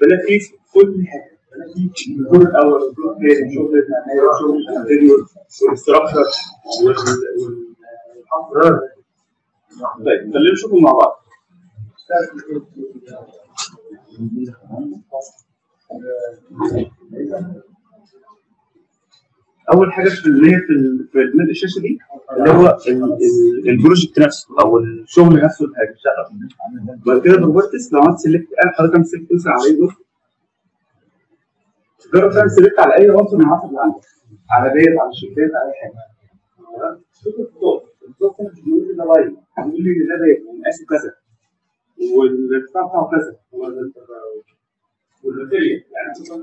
بلاقي فيه كل حاجة بلاقي فيه الدور الأول والدور الثاني شغل العنايه وشغل ال interior وال structure والحفر طيب خلينا نشوفهم مع بعض اول حاجة في اللي هي في في الشاشه دي اللي هو ال- ال- project نفسه أو الشغل نفسه اللي هيشتغل بعد كده properties لو عملت select أنا حضرتك عملت select مثلا على اي جزء جرب تعمل select على اي عنصر من العناصر اللي عندك على ديت على الشيكات على اي حاجة؟ شوف الصوت الصوت بيقول لي ده live بيقول لي ده ديت ومقاسه كذا والارتفاع بتاعه كذا وال- والـ material يعني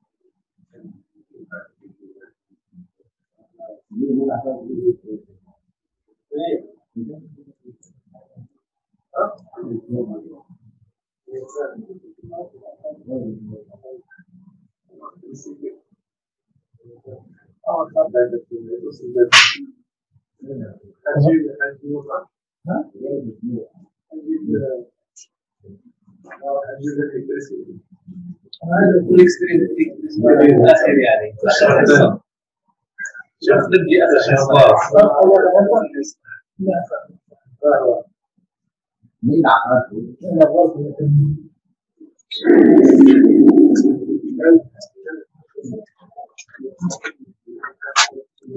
هل مثلا يعني شوف نبدي اخر شهر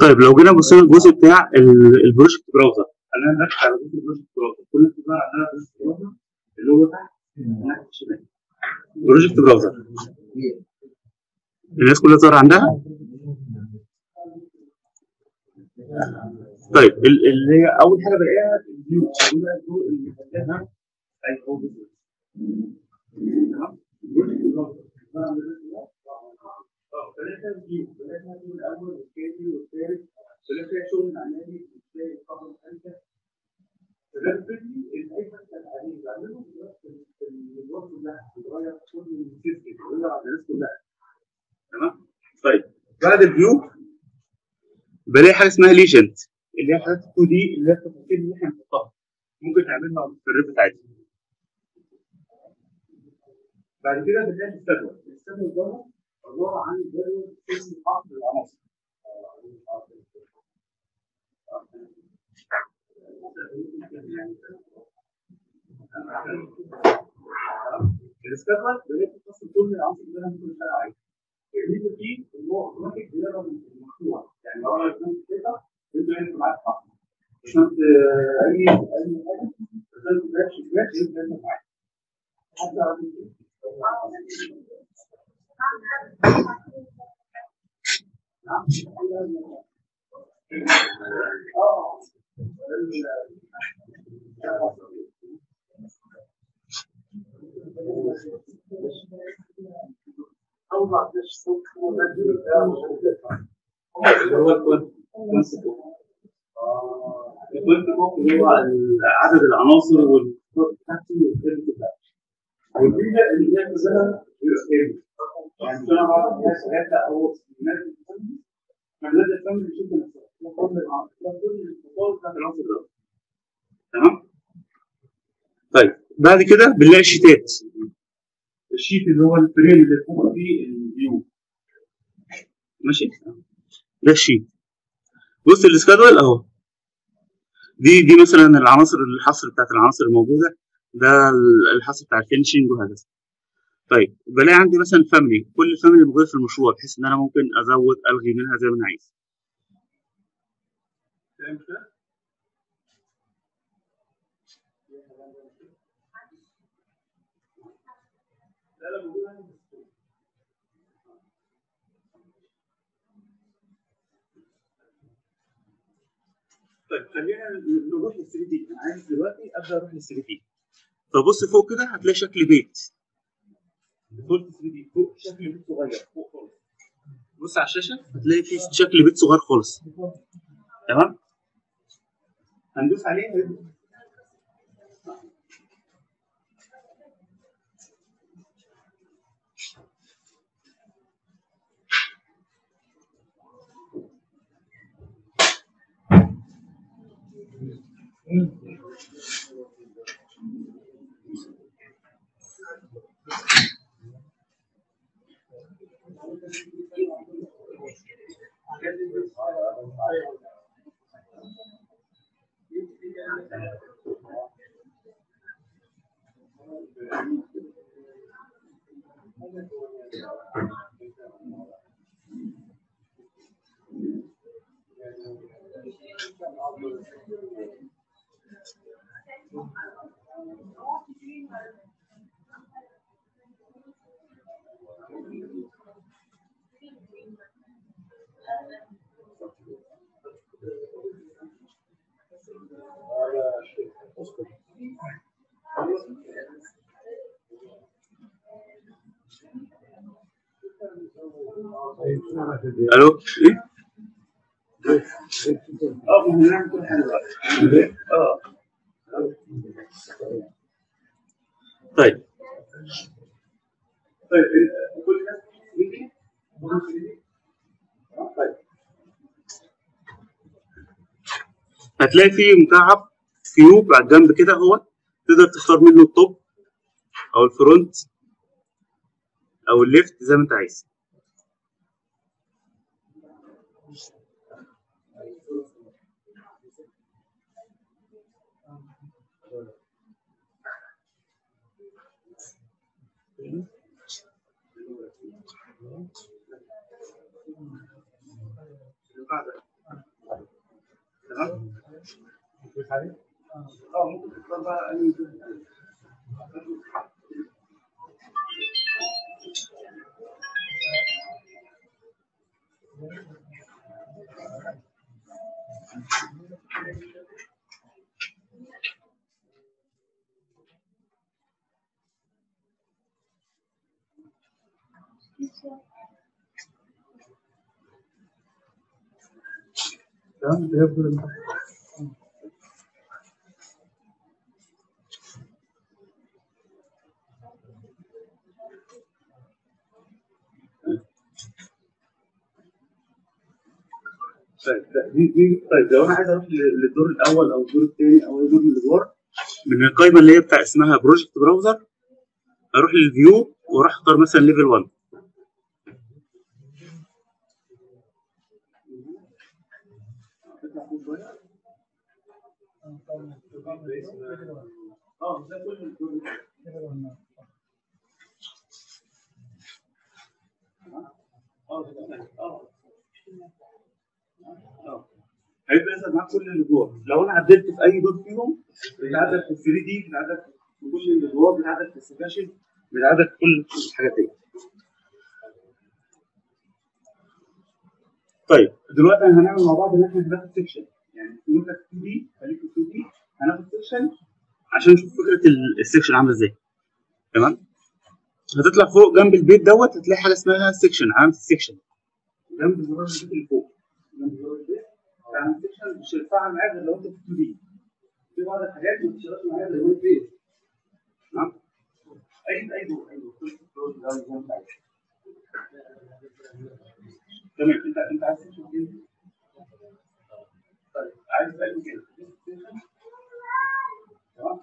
طيب لو جينا بصينا الجزء بتاع ال- البروجكت براوزر. خلينا نركز على جزء ال project browser. كل اللي ظهر عندنا project browser اللي هو تحت. الشمال project browser. الناس كلها ظهر عندها؟ طيب ال- اللي هي أول حاجة بلاقيها ال view اللي هي ال view اللي بتلاقيها اي هو بالظبط. تمام ال project browser ظهر عندنا دلوقتي. آه بلاقي فيها ال view بلاقي فيها ال view الأول والثاني والثالث بلاقي فيها شغل عنابي بتلاقي القبر الثالثه فده بيدي الاي حاجة كان عليه بعمله دلوقتي في الوقت كلها بتغير كل السيستم بتغير على الناس كلها تمام طيب بعد الفيو بلاقي حاجة اسمها ليجند. اللي هي حاجات 2 دي اللي هي التفاصيل اللي إحنا بنحطها. ممكن نعملها في الريفت عادي بعد كده بنلاقي الجدول الجدول ده عبارة عن جدول اسم حفظ العناصر. الجدول بنلاقي فصل كل العناصر اللي أنا ممكن اشتغل عليها الميزه فيه ان هو أوتوماتيك بيقرا المشروع يعني لو أنا كنت كده يبدا ينزل معاك صح مش انت اي اي كراش كراش يبدا ينزل معاك حتى نعم آه اوضح ليش صوت هو عدد العناصر والخطط بتاعته والكلام بتاعته والفيزا اللي هي كامل يعني أنا بعرف ده. تمام؟ طيب بعد كده بنلاقي ال sheetات. ال sheet اللي هو ال frame اللي فوق فيه ال view ماشي؟ ده ال sheet. بص ال schedule أهو. دي دي مثلا العناصر الحصر بتاعت العناصر الموجودة ده الحصر بتاع ال finishing وهكذا. طيب بلاقي عندي مثلا family كل family موجودة في المشروع بحيث إن أنا ممكن أزود ألغي منها زي ما أنا عايز فاهم كده؟ لا لا موجود عندي في الصورة. طيب خلينا نروح لل 3 دي أنا عايز دلوقتي أبدأ أروح لل 3 دي فبص فوق كده هتلاقي شكل بيت. ديفولت 3 دي فوق شكل بيت صغير. فوق خالص. بص على الشاشة. هتلاقي في شكل بيت صغير خالص. تمام؟ هندوس عليه. هيبقى ألو إيه؟ آه ما هو نعمل كل حاجة دلوقتي آه طيب. طيب ليه؟ آه، طيب. هتلاقي فيه مكعب cube على الجنب كده هو تقدر تختار منه ال top أو ال front أو الليفت زي ما أنت عايز. تمام آه ممكن تختار بقى اي جزء. تمام طيب لو أنا عايز أروح للدور الأول أو الدور الثاني أو اي دور من الادوار من القائمه اللي هي بتاع اسمها project browser أروح لل view وأروح اختار مثلا level 1 هيبقى يظهر معاك كل الادوار لو أنا عدلت في اي دور فيهم بيتعدل في 3D بيتعدل في كل الادوار بيتعدل في ال sections بيتعدل في كل الحاجات دي طيب دلوقتي هنعمل مع بعض إن إحنا هناخد section يعني في 2D خليك في 2D هناخد section عشان نشوف فكرة ال- section عاملة إزاي. تمام؟ هتطلع فوق جنب البيت دوت هتلاقي حاجة اسمها section علامه ال section جنب زرار البيت اللي فوق. جنب زرار البيت علامه السكشن مش هينفعها معاك غير لو انت في 2 دي في بعض الحاجات ما بتشتغلش معايا غير لو 3 تمام؟ اي أي دور أي دور. تمام. انت انت عايز تشوف إيه؟ طيب عايز بقى كده تمام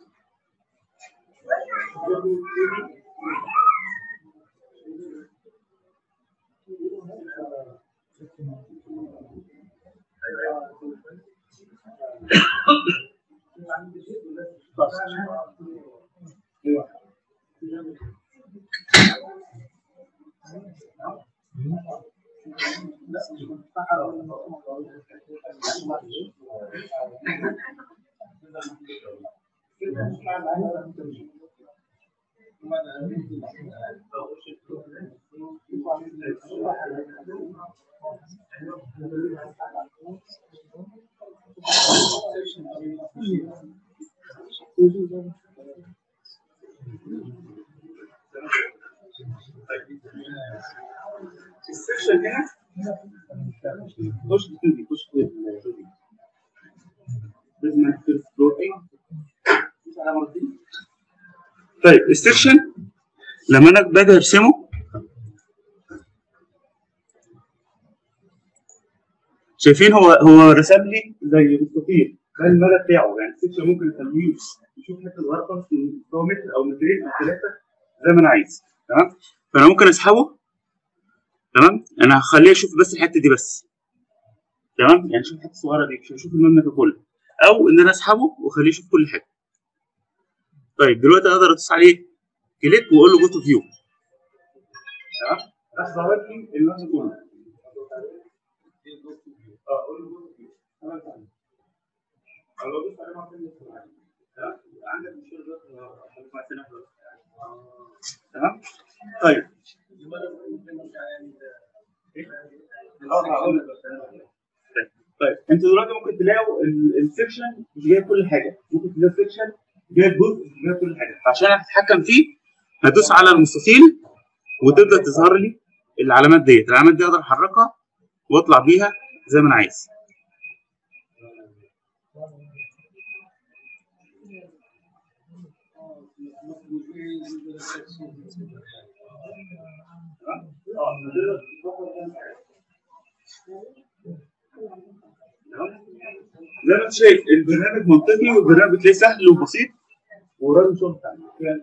السكشن هنا خش في خش في لازم نكتب floor إيه على مرتين طيب ال section لما أنا باجي أرسمه. شايفين هو هو رسم لي زي مستطيل ده المدى بتاعه. يعني ال section ممكن اخليه يشوف حتة من مستوى متر أو مترين أو ثلاثة زي ما أنا عايز. تمام؟ فأنا ممكن أسحبه. تمام؟ أنا هخليه يشوف بس الحتة دي بس. تمام؟ يعني شوف الحته الصغيره دي مش هشوف المبنى ككل أو إن أنا أسحبه وأخليه يشوف كل حاجة. طيب دلوقتي أقدر أدوس عليه click وأقول له go to view تمام؟ راح آه قول له view تمام. مشكلة دلوقتي؟ تمام؟ طيب. طيب. أنتوا دلوقتي ممكن تلاقوا ال section مش جايب كل حاجة. ممكن تلاقوا ال section جايب جزء جايب كل حاجة. فعشان اتحكم فيه هدوس على المستطيل وتبدأ تظهر لي العلامات ديت. العلامات دي أقدر أحركها وأطلع بيها زي ما أنا عايز. زي ما أنت شايف البرنامج منطقي والبرنامج بتلاقيه سهل وبسيط. وراجل شغل يعني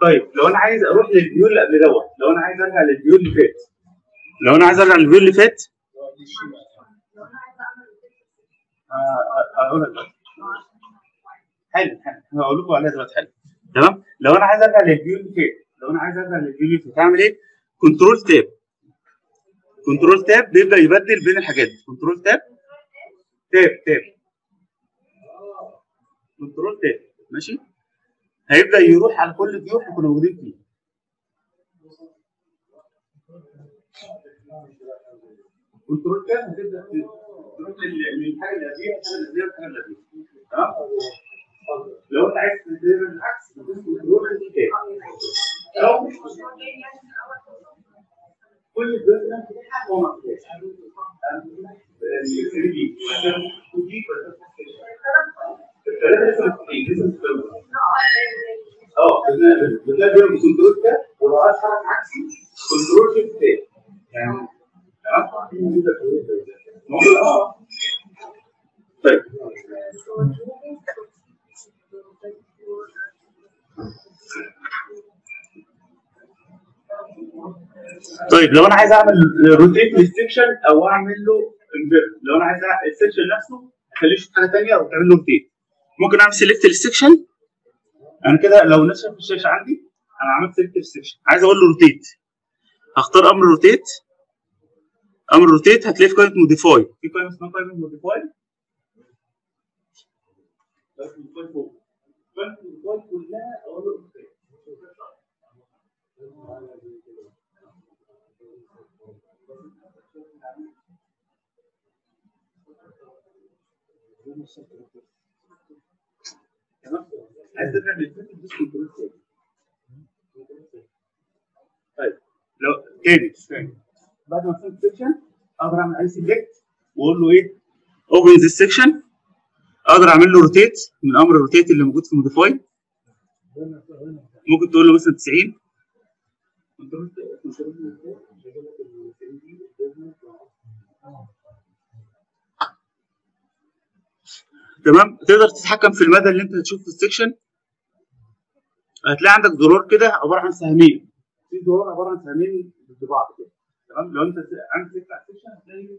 طيب لو أنا عايز أروح لل view اللي قبل دوت لو أنا عايز أرجع لل view اللي فات. لو أنا عايز أرجع لل view اللي فات؟ هقول لك حلو حلو. هقول لكم عليها دلوقتي. حلو. تمام؟ لو أنا عايز أرجع لل view اللي فات لو أنا عايز أرجع لل view اللي فات هعمل إيه؟ Control Tab. Control Tab بيبدأ يبدل بين الحاجات Control Tab. Tab Tab. Control Tab. ماشي؟ هيبدا يروح على كل إحنا كنا موجودين فيه Control Tab هتبدا تروح للحاجه اللي قبليها الحاجة اللي قبليها تمام لو انت عايز تعمل العكس Control Tab أو كل جزء هو آه بتلاقي بيهم Control ده ولو عايز حركه عكسي طيب لو أنا عايز أعمل rotate لل section أو أعمل له لو أنا عايز ال section نفسه أخليه يشوف حاجة ثانية أو تعمل له rotate ممكن أعمل select لل section أنا كده لو نشر في الشاشة عندي أنا عملت select لل section عايز أقول له rotate هختار أمر rotate أمر rotate هتلاقيه في قائمه Modify في قائمه اسمها قائمه Modify له okay طيب لو تاني بعد ما فهمت section أقدر اعمل اي select واقول له إيه open this section أقدر اعمل له rotate من أمر ال rotate اللي موجود في Modify ممكن تقول له مثلا 90 تمام؟ تقدر تتحكم في المدى اللي انت هتشوفه في ال section هتلاقي عندك زرار كده عبارة عن سهمين في زرار عبارة عن سهمين ضد بعض كده. تمام؟ لو انت عندك على السكشن هتلاقي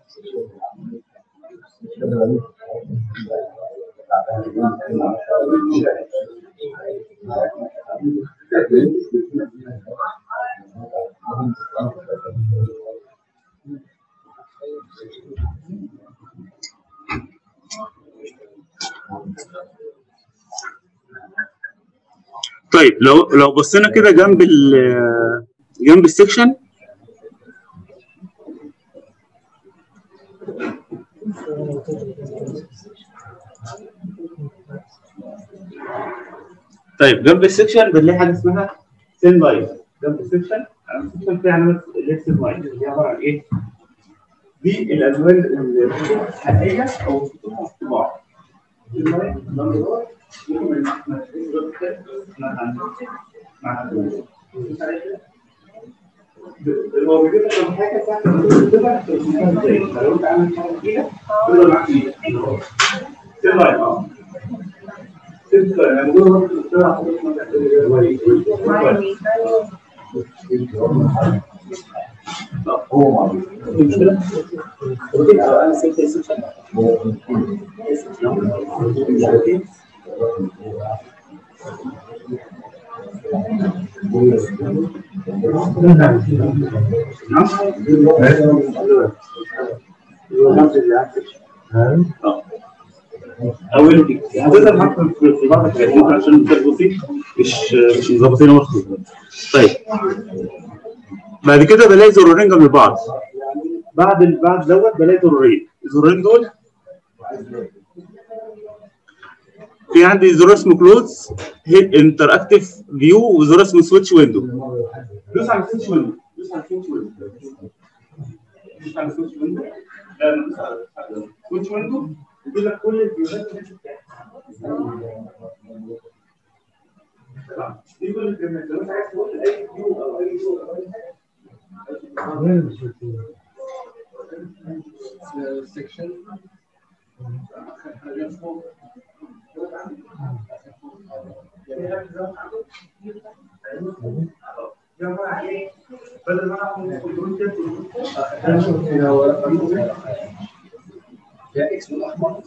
طيب لو لو بصينا كده جنب ال جنب ال section طيب جنب ال section بنلاقي حاجة اسمها thin line جنب ال section ال section فيها علامة اللي هي thin line هي عبارة عن إيه؟ دي الألوان الحقيقيه أو الخطوط الطباع سين لاين نمبر هو بيجيب لك لما حاجة ساعه كده إزاي لو انت عامل حاجة كده تقدر معاك إيدك سين لاين آه سين لاين أنا بقول لك بسرعة حضرتك ما تعمل هو المشكلة روتين أو أنا سيبت السكشن طيب. بعد كده بلاقي زرارين جنب بعض. بعد بعد دوت بلاقي زرارين الزرارين دول. في عندي زرار اسمه close hidden inactive view وزرار اسمه switch window دوس على switch window دوس على switch window دوس على switch window دوس على switch window يجيب لك كل ال view هات اللي انت كده هنا هو يا إكس الاحمر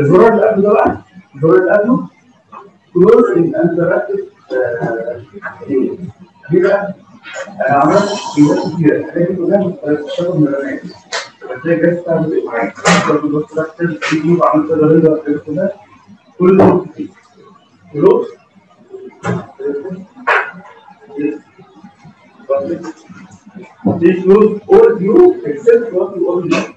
الزرار اللي قبله بقى الزرار اللي قبله كلوز ان انت ركز دي بقى আমরা This group or you except what you all know.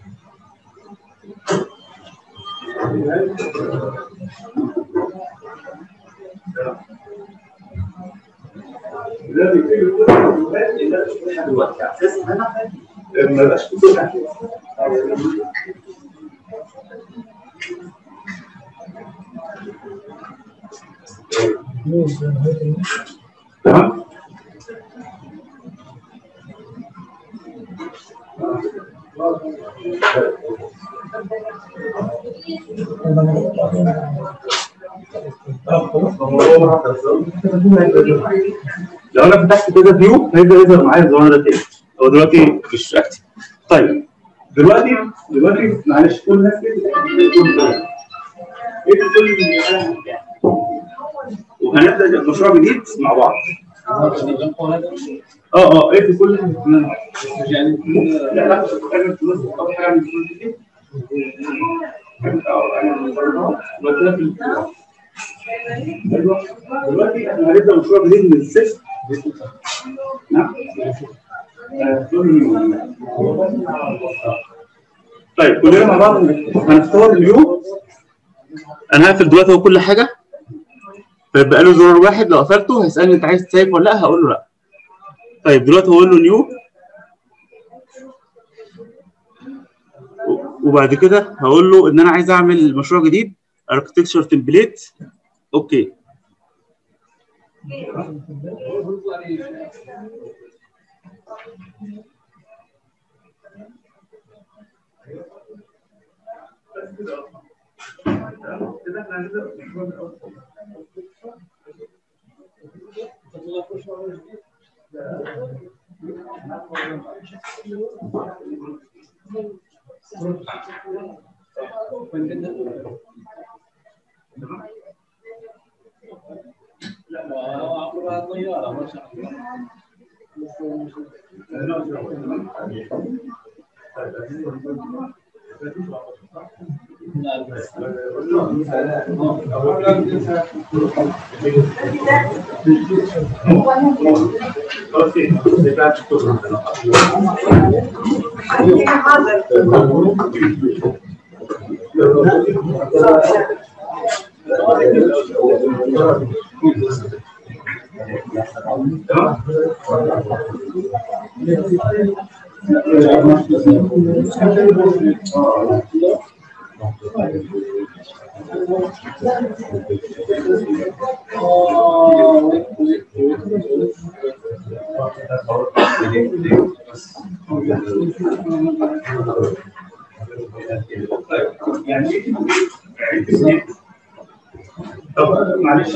Yeah. ده بيبتدي كل الفيديوهات اللي أنا شفتها دلوقتي على أساس ان أنا ما بقاش كل حاجة تمام لو أنا فتحت كده فيو هيبدا يظهر معايا الزرار ده تاني. هو دلوقتي مش اكتف طيب دلوقتي دلوقتي معلش كل الناس كده؟ إيه كل وهنبدأ مشروع جديد مع بعض. آه آه إيه في كل يعني لا لا اول حاجة من الفلوس دي دلوقتي إحنا هنبدأ مشروع جديد من الصفر طيب كلنا مع بعض هنختار اليو. أنا هقفل دلوقتي هو كل حاجة. فيبقى له زرار واحد لو قفلته هيسألني أنت عايز ت save ولا لأ هقول له لأ. طيب دلوقتي هقول له new وبعد كده هقول له إن أنا عايز أعمل مشروع جديد architecture template okay. يعني 你们阿布兰的呀，阿布兰。يعني طب معلش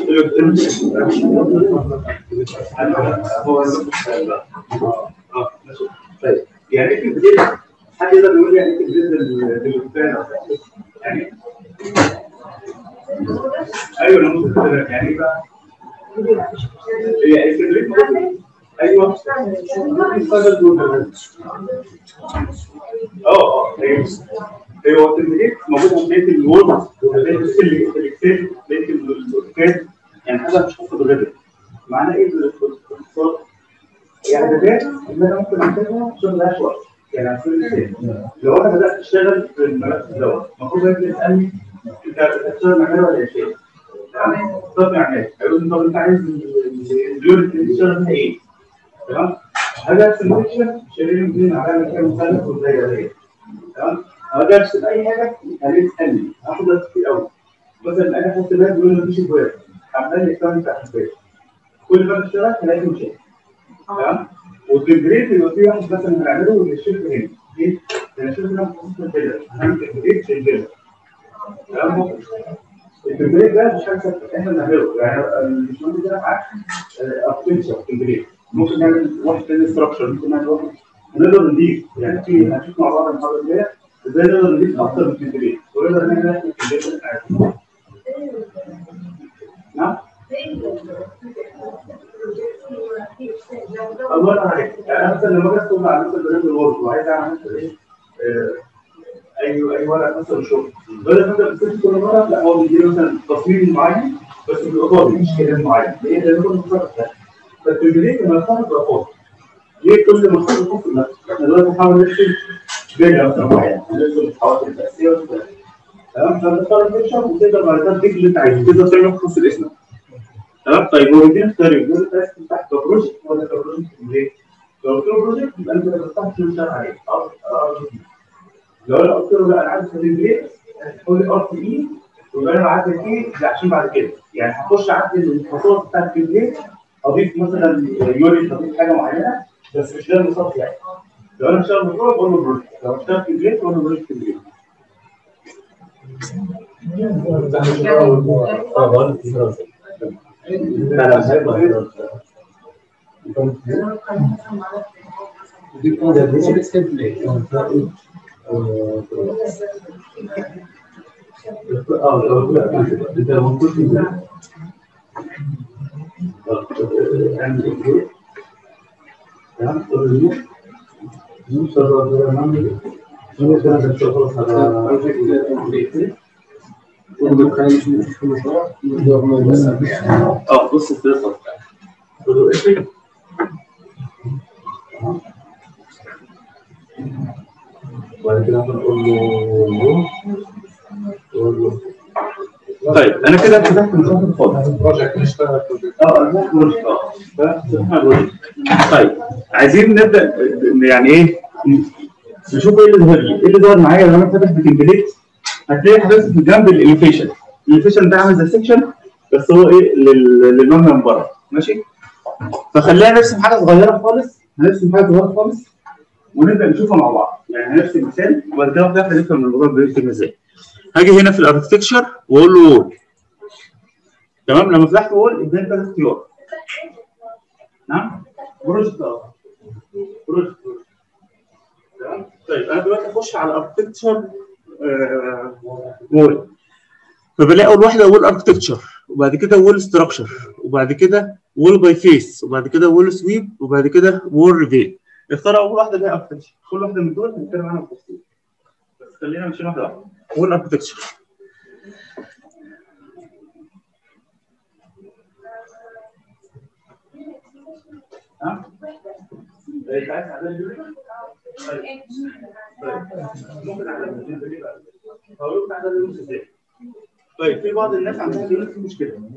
هو آه طيب يعني إيه البدايه حد يقدر يقول يعني إيه البدايه للبتاع يعني أيوه أنا يعني إيه بقى هي التدريب أيوه آه آه أيوه هو ال template موجود في بدايه ال Word وبدايه ال Excel بدايه ال AutoCAD يعني حاجة مش هتاخد غيرها معناه إيه باختصار يعني بدايه ان أنا ممكن اعملها شغل اشوى يعني على سبيل المثال لو أنا بدأت أشتغل في الملف دوت المفروض انت تسالني أنت هتشتغل معايا ولا إيه؟ تمام. طب يعني هيقول لي طب أنت عايز ال unit اللي تشتغل فيها إيه؟ تمام. هذا السلكشن شايلين الاثنين على كام مثلث وزي تمام. هاجي ارسم أي حاجة هلاقي تسالني هاخد وقت كتير قوي مثلا أنا حاسس بالك بيقول لي مفيش ابواب عمال كام بتاع الباب كل ما بشتغل هلاقي مشاكل. تمام؟ والتمبريت اللي في واحد مثلا هنعمله للشركه هنا. إيه؟ أنا شوف هنا في الفيلر هنعمل تمبريت في الفيلر تمام؟ التمبريت ده مش ثابتة. إحنا بنعمله. يعني الباشمهندس ده معاه architectural template ممكن نعمل واحد تاني structure ممكن نعمل واحد. نقدر نضيف. يعني في هنشوف مع بعض المحاضره الجاية. من template ونقدر نعمل إحنا template عادي نعم الله ينور عليك يعني مثلا شغل بدل ما انت بتكتب كل هو بيديني مثلا تصميم معين بس فاضي مش كلام معين ليه؟ لأن كل مصطلح ده فالتمرين يفتح بيبقى فاضي ليه كل فوق نفسك إحنا دلوقتي بنحاول نرسم الحواف الاساسيه وكده تمام فبتختار الفيكشن وتقدر بعد كده تضيف اللي انت عايزه تقدر تعمل خاص باسمك تمام طيب هو اختيارين يقول لك عايز تفتح كبروجكت ولا كبروجكت ليه؟ لو قلت له بروجكت يبقى انت ما تفتحش اشتغل عليه لو أنا قلت له لا أنا عايز تمبليت هتقول لي ار تي اي يبقى أنا بعدل إيه ده عشان بعد كده يعني هخش اعدل الخطوات بتاعت التمبليت اضيف مثلا يونت اضيف حاجة معينة بس مش ده المصاب يعني धर्मशाला मतलब मनोवृत्त धर्मशाला के लिए मनोवृत्त के लिए। And لو أنا بشتغل مشروع بقول له project لو بشتغل template بقول له project template آه بص القصة وبعد كده هنقول له نقول له طيب أنا كده فتحت مشروع الفاضي. project نشتغل آه project آه project. طيب عايزين نبدأ يعني إيه؟ نشوف إيه اللي ظهر لي. إيه اللي ظهر معايا؟ لو أنا فاتح ب template هتلاقي حضرتك جنب ال elevation ال elevation ده عامل زي section بس هو إيه؟ لل- للمبنى من بره. ماشي؟ فخلينا نرسم حاجة صغيرة خالص. هنرسم حاجة صغيرة خالص ونبدأ نشوفها مع بعض. يعني هنرسم مثال وبعد كده نفهم الموضوع بيرسم إزاي. هاجي هنا في ال architecture وأقول له wall تمام؟ لما فتحت wall اداني كذا اختيار. نعم؟ project project. تمام؟ طيب أنا دلوقتي اخش على ال architecture wall فبلاقي أول واحدة wall architecture وبعد كده wall structure وبعد كده wall by face وبعد كده wall sweep وبعد كده wall reveal اختار أول واحدة اللي هي architecture كل واحدة من دول هنتكلم عنها بالتفصيل خلينا نمشي واحدة واحدة wall architecture ها؟ طيب. طيب. في بعض الناس عندها مشكلة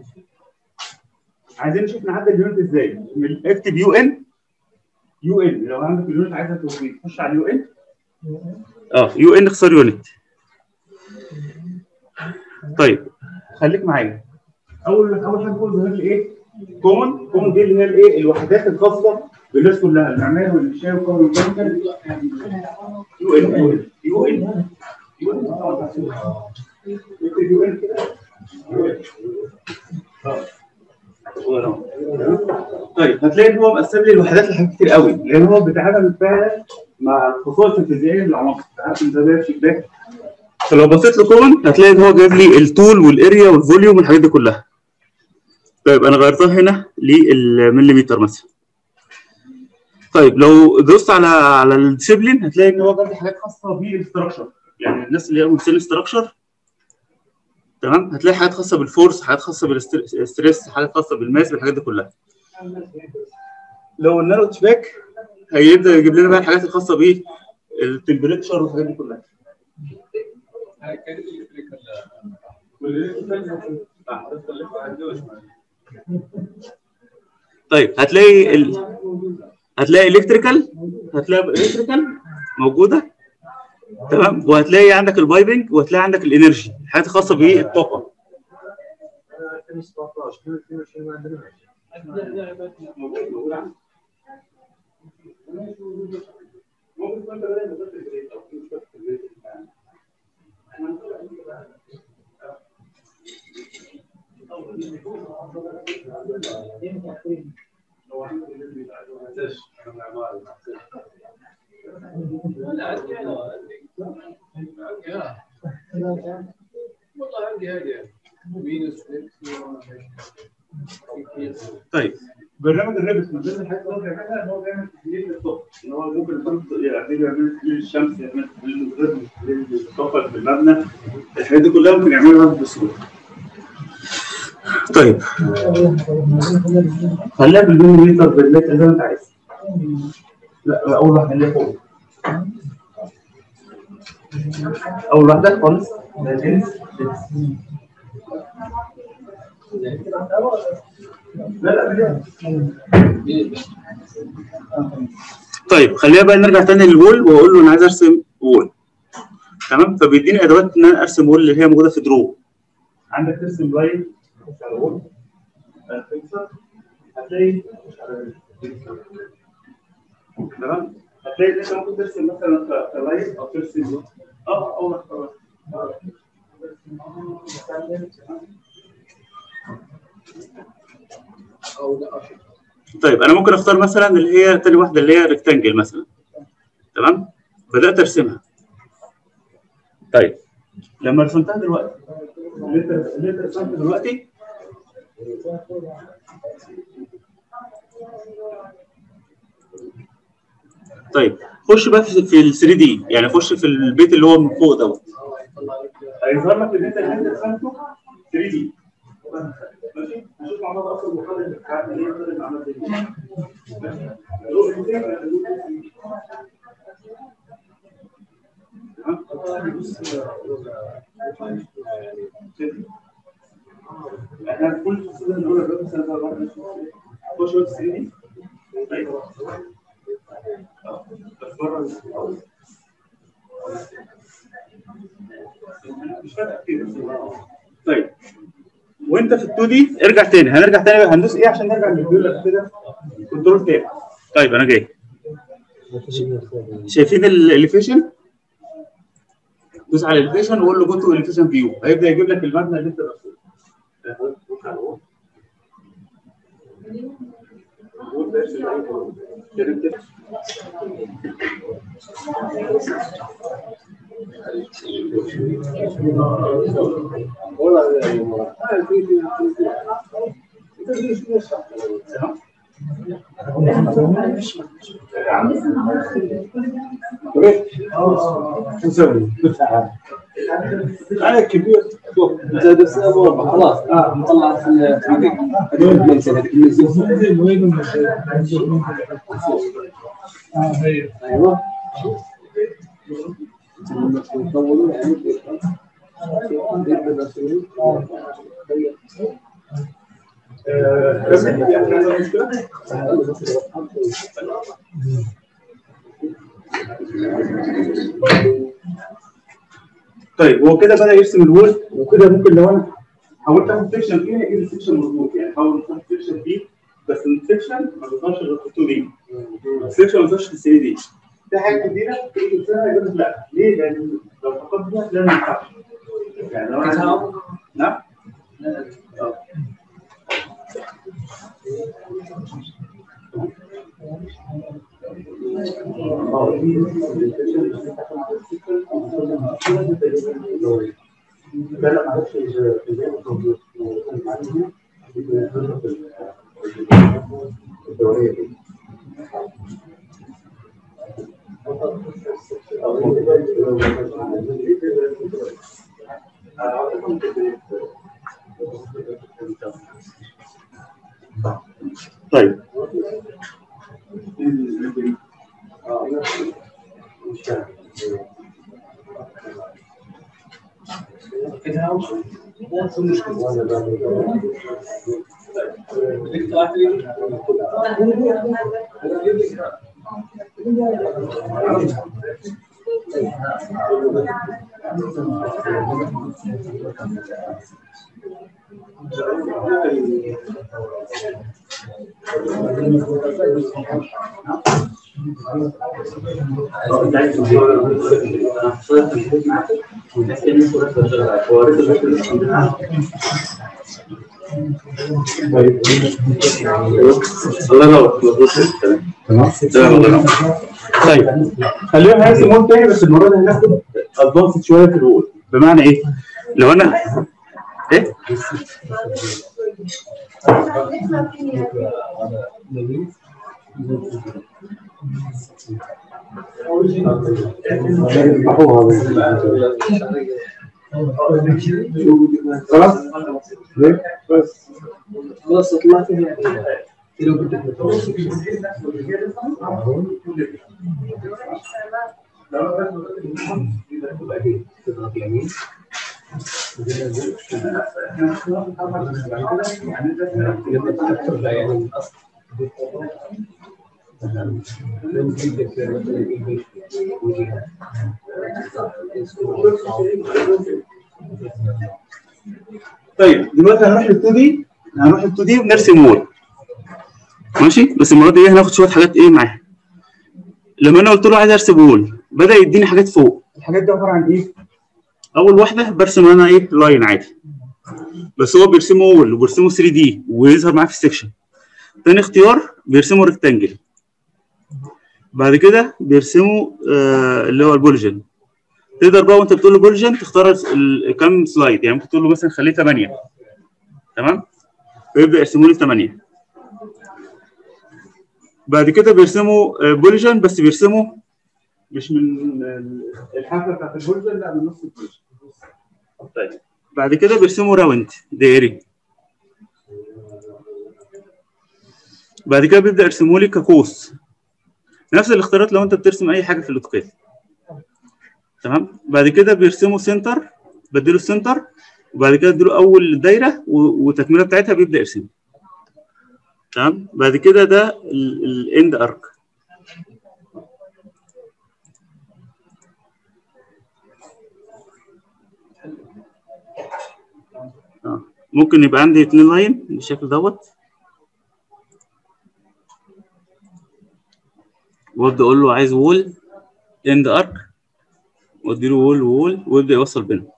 عايزين نشوف نعدل ال unit إزاي اكتب UN UN لو عندك ال unit عايزها توصيل خش على ال UN آه يو إن اخسر يونت طيب. خليك معايا. اول أول حاجة تقول ظهر إيه؟ كومن كومن دي اللي هي الإيه؟ الوحدات الخاصة بالناس كلها المعماري والإنشاء والكون والكيميكال يو إن. يو إن. يو إن. يو إن. كده يو إن. طيب هتلاقي إن هو مقسم لي الوحدات لحاجات كتير قوي. لأن هو بيتعامل فعلا مع الخصائص الفيزيائيه للعناصر عارف زي الشباك فلو بصيت ل common هتلاقي إن هو جايب لي الطول وال area وال volume والحاجات دي كلها. طيب أنا غيرتها هنا للمليمتر مثلا. طيب لو دوست على على ال discipline هتلاقي إن هو جاب لي حاجات خاصة بال structure يعني الناس اللي هي مهندسين structure تمام؟ هتلاقي حاجات خاصة بال force حاجات خاصة بال stress حاجات خاصة بال mass بالحاجات دي كلها. لو قلنا له HVAC هيبدأ يجيب لنا بقى الحاجات الخاصة بال temperature والحاجات دي كلها. طيب هتلاقي ال... هتلاقي electrical هتلاقي electrical موجودة. تمام؟ وهتلاقي عندك ال piping وهتلاقي عندك ال energy الحاجات الخاصة بالطاقه طيب. برنامج الريبس من ضمن الحاجات اللي هو بيعملها ان هو بيعمل تحليل للطاقه إن هو ممكن يعمل يعمل تحليل الشمس يعمل تحليل تحليل الطاقه في المبنى الحاجات دي كلها ممكن يعملها بسهولة. طيب. خليها بالمليمتر بالمتر زي ما انت عايز. لا أول واحدة اللي فوق أول واحدة خالص جنس. طيب خلينا بقى نرجع تاني لل wall وأقول له أنا عايز أرسم wall. تمام؟ فبيديني أدوات إن أنا أرسم wall اللي هي موجودة في draw عندك ترسم line على wall. هتلاقي. تمام؟ هتلاقي ان انت ممكن ترسم مثلا أو ترسم آه أو طيب أنا ممكن أختار مثلا اللي هي تاني واحدة اللي هي ريكتانجل مثلا. تمام؟ بدأت أرسمها. طيب لما رسمتها دلوقتي اللي انت اللي انت رسمته دلوقتي طيب خش بقى في ال 3 دي يعني خش في البيت اللي هو من فوق دوت هيظهر لك ان انت اللي انت رسمته 3 دي ماشي هنشوف مع بعض أصلا المحاضره اللي بتاعتنا اللي اللي عملت إحنا سنه خش 3 دي طيب. وانت في ال 2D ارجع تاني. هنرجع تاني هندوس إيه عشان نرجع لل view كده control تاني. طيب أنا جاي. شايفين ال elevation دوس على ال elevation وقول له go to elevation view هيبدأ يجيب لك المبنى اللي انت رسمه 好了，好，哎，对对对对，这是个小，أنا كبير زاد السبب خلاص آه في التعليق هذول المنزل أيوه طيب هو كده بدأ يرسم ال wall وكده ممكن لو أنا حاولت اخد section فيه هيجيب ال section مظبوط يعني حاول تاخد section فيه بس ال section ما بيظهرش غير في 2D ال section ما بيظهرش في 3D. في حاجة جديده تيجي ترسمها يقول لك لا ليه؟ لأن لو فقدت فيها لا ما ينفعش. يعني لو أنا نعم؟ لا معلش طيب. كده مشكلة طيب اليوم هنرسم مود تاني بس المرة دي هناخد ادفانسد شوية في الأول بمعنى إيه؟ لو أنا إيه؟ خلاص؟ طيب دلوقتي هنروح لل 2D هنروح لل 2D ونرسم wall ماشي؟ بس المرة دي هناخد شوية حاجات إيه معاها. لما أنا قلت له عايز أرسم wall بدأ يديني حاجات فوق. الحاجات دي عبارة عن إيه؟ أول واحدة برسم أنا إيه؟ line عادي. بس هو بيرسمه wall وبيرسمه 3D ويظهر معاه في ال section تاني اختيار بيرسمه rectangle بعد كده بيرسموا آه اللي هو ال polygon تقدر بقى وأنت بتقول له polygon تختار كام side يعني ممكن تقول له مثلا خليه 8 تمام؟ فيبدأ يرسموا لي 8 بعد كده بيرسموا آه، polygon بس بيرسموا مش من ال- الحافه بتاعت ال polygon لا من نص ال polygon طيب بعد كده بيرسموا round دائري. بعد كده بيبدأ يرسموا لي كقوس. نفس الاختيارات لو انت بترسم أي حاجة في ال AutoCAD تمام؟ بعد كده بيرسموا center بديله ال center وبعد كده اديله أول دايرة والتكمله بتاعتها بيبدأ يرسم. تمام؟ بعد كده ده ال end arc ممكن يبقى عندي اتنين line بالشكل دوت. وابدأ أقول له عايز wall and arc وادي له wall wall ويبدأ يوصل بينهم.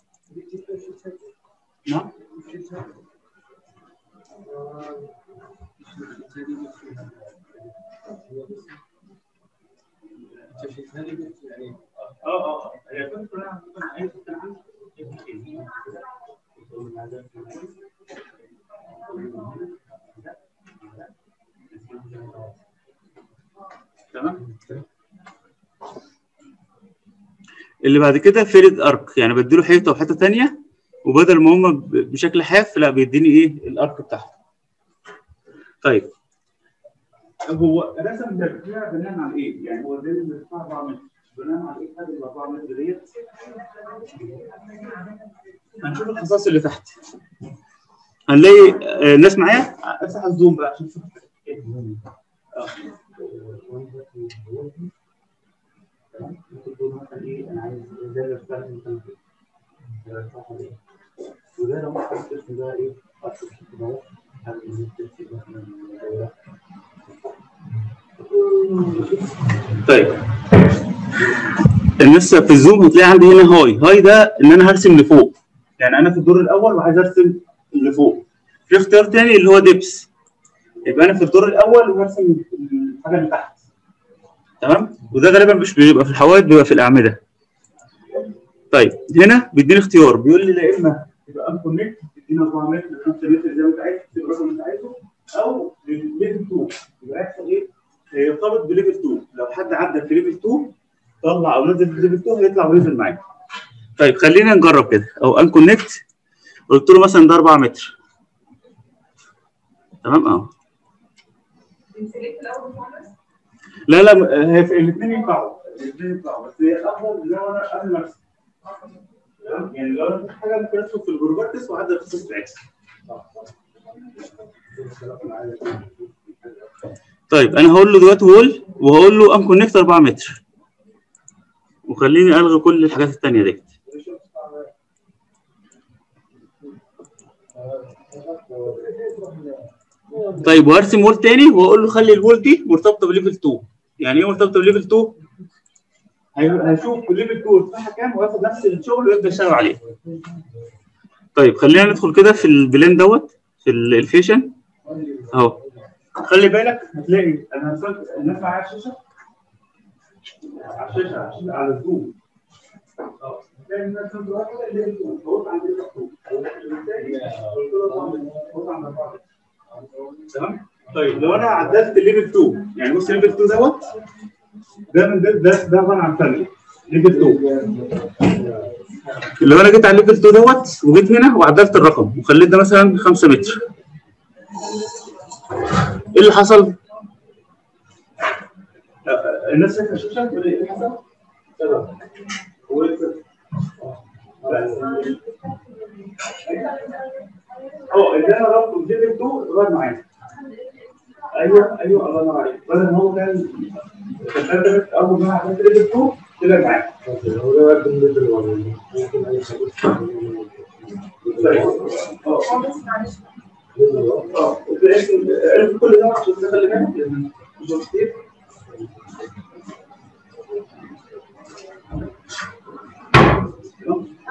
اللي بعد كده فيرد أرك يعني بديله حتة وحته تانية وبدل ما هم بشكل حاف لا بيديني إيه؟ الأرك بتاعته طيب. هو رسم تركيبه بناء على إيه؟ يعني هو زي اللي بتاع 4 متر. بناء على إيه؟ هذه ال 4 متر ديت؟ هنشوف الخصائص اللي تحت. هنلاقي آه، الناس معايا؟ افتح الزوم بقى عشان تشوف آه. طيب. الناس في ال Zoom هتلاقي عندي هنا هاي. هاي ده إن أنا هرسم لفوق. يعني أنا في الدور الأول وعايز أرسم لفوق في اختيار تاني اللي هو depth يبقى أنا في الدور الأول وهرسم الحاجة اللي تحت. تمام؟ وده غالبا مش بيبقى في الحوائط بيبقى في الأعمدة. طيب هنا بيديني اختيار. بيقول لي لا إما يبقى unconnected تدينا 4 متر 5 متر زي ما أنت عايز تكتب الرقم اللي أنت عايزه. أو level 2 يبقى يحصل إيه؟ يرتبط ب level 2 لو حد عدى في level 2 طلع أو نزل في level 2 هيطلع وينزل معاك. طيب خلينا نجرب كده. أو unconnected قلت له مثلا ده 4 متر. تمام؟ آه. لا لا هي في الاثنين ينفعوا. الاثنين ينفعوا. بس هي الافضل اللي أنا قبل ما ارسم؟ يعني لو أنا في حاجة ممكن ادخل في ال properties واعدل الخصائص بتاعتها طيب أنا هقول له دلوقتي wall وهقول له unconnected 4 متر. وخليني ألغي كل الحاجات الثانية ديت. طيب وارسم wall تاني واقول له خلي ال wall دي مرتبطة ب level 2 يعني إيه مرتبطة ب level 2 هي- هيشوف level 2 ارتفاعها كام وياخد نفس الشغل ويبدأ يشتغل عليه. طيب خلينا ندخل كده في ال plan دوت في الفيشن. أهو. خلي بالك هتلاقي أنا وصلت الناس معايا على الشاشة؟ على الشاشة على ال Zoom طيب لو أنا عدلت level 2 يعني بص level 2 دوت ده من ده ده ده عبارة عن ثانية level 2 لو أنا جيت على level 2 دوت وجيت هنا وعدلت الرقم وخليت ده مثلا 5 متر. إيه اللي حصل؟ آه، الناس شايفه الشاشه إيه اللي حصل؟ آه اللي أنا ربطه ب level 2 اتغير معايا أيوه أيوه الله ينور عليك بدل ما هو كان اول ما عملت ليفل 2 طلع معايا آه آه وفي الآخر عرفت كل ده عشان تخلي بالك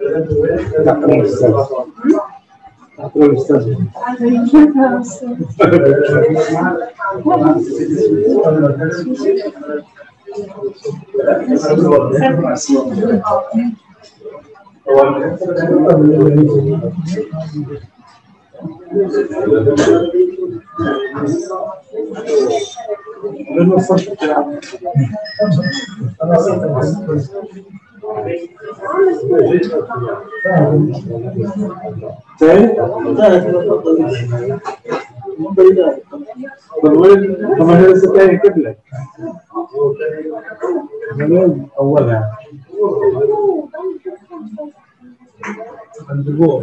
Está conversando. Está tá Thank you. لأن مش كتير أولها لا في الشغل تدوير في الكافة في دول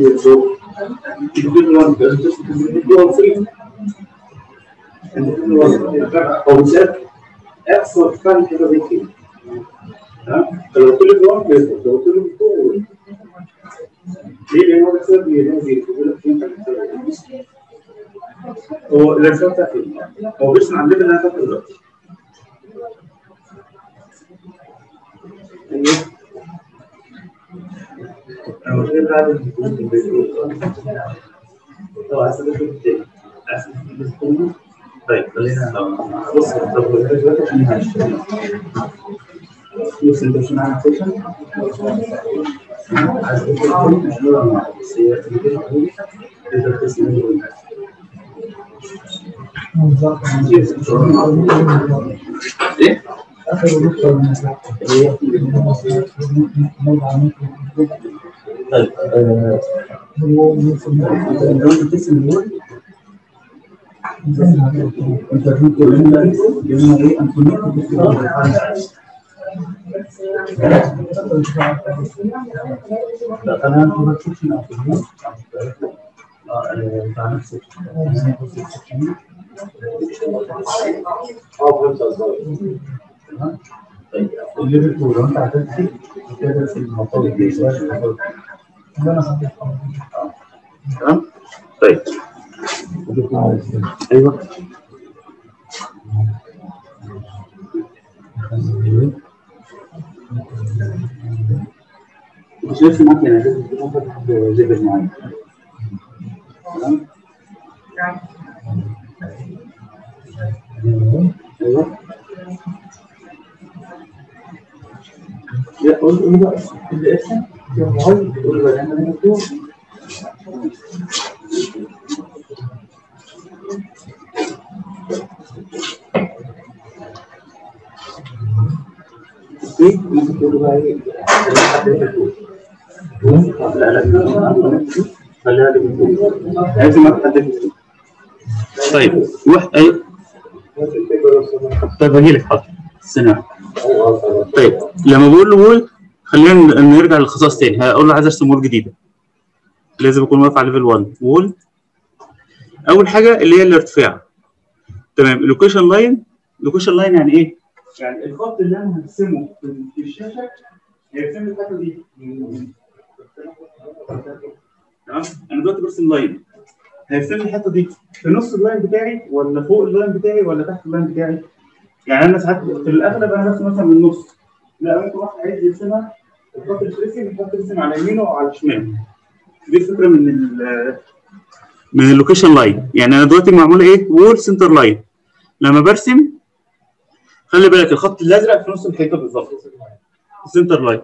يزور في دول بس في دول فري أو بالذات أقصى فن كده زي كده ها فلو كل دول بيزور لو كل دول ليه لأن هو بسبب ينزل يقول لك أنت هو الإنسان تاكل هو بيسمع الليفل اللي أنا فاكره دلوقتي أيوه أنا اعمل في البيت طب عايز أقول لك عايز تقول طيب خلينا بص مش معانا سيشن عايز تقول مش نوع بس هي تقدر تسمع إيه؟ طيب النور انت تقول لنا لنا إيه ان لا أنا ما تشوفش بتاع نفس آه فهمت قصدك طيب الليفل 2 لو انت هتدرس المطالب دي سواء المطالب تمام طيب أيوه. مش تكون فاتح ليفل معين تمام أيوه. لا قول قول بقى. طيب واحد اي طيب هجي لك حاضر. استنى طيب لما بقول له wall خلينا نرجع للخصائص تاني. هقول له عايز أرسم wall جديدة. لازم يكون واقف على level 1 wall أول حاجة اللي هي الارتفاع. تمام. ال location line location line يعني إيه؟ يعني الخط اللي أنا هرسمه في الشاشة هيرسم لي دي. تمام؟ أنا دلوقتي برسم line هيرسم لي الحته دي. في نص ال line بتاعي ولا فوق ال line بتاعي ولا تحت ال line بتاعي؟ يعني أنا ساعات في الأغلب أنا برسم مثلا من النص. لا ممكن واحد عايز يرسمها الخط الفريسي يحط يرسم على يمينه أو على شماله. دي الفكرة من من ال location line. يعني أنا دلوقتي معمول إيه؟ wall center line. لما برسم خلي بالك الخط الأزرق في نص الحيطة بالظبط. center line.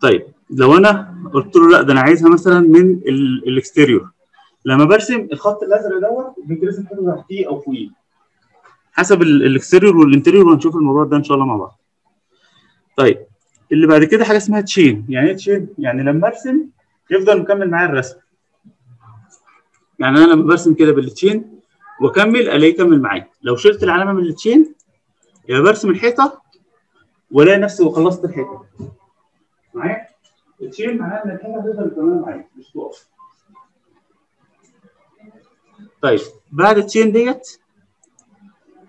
طيب لو أنا قلت له لأ ده أنا عايزها مثلا من ال exterior. لما برسم الخط الأزرق دوت بيترسم حاجة تحتيه أو فوقيه. حسب ال exterior وال interior وهنشوف الموضوع ده إن شاء الله مع بعض. طيب اللي بعد كده حاجة اسمها chain. يعني إيه chain؟ يعني لما أرسم يفضل مكمل معايا الرسم. يعني أنا لما برسم كده بال chain وأكمل ألاقيه يكمل معايا. لو شلت العلامة من ال chain يبقى برسم الحيطة وألاقي نفسي وخلصت الحيطة. معايا؟ التشين معناه إن الحيطة هتفضل مكمله معايا مش تقف. طيب بعد التشين ديت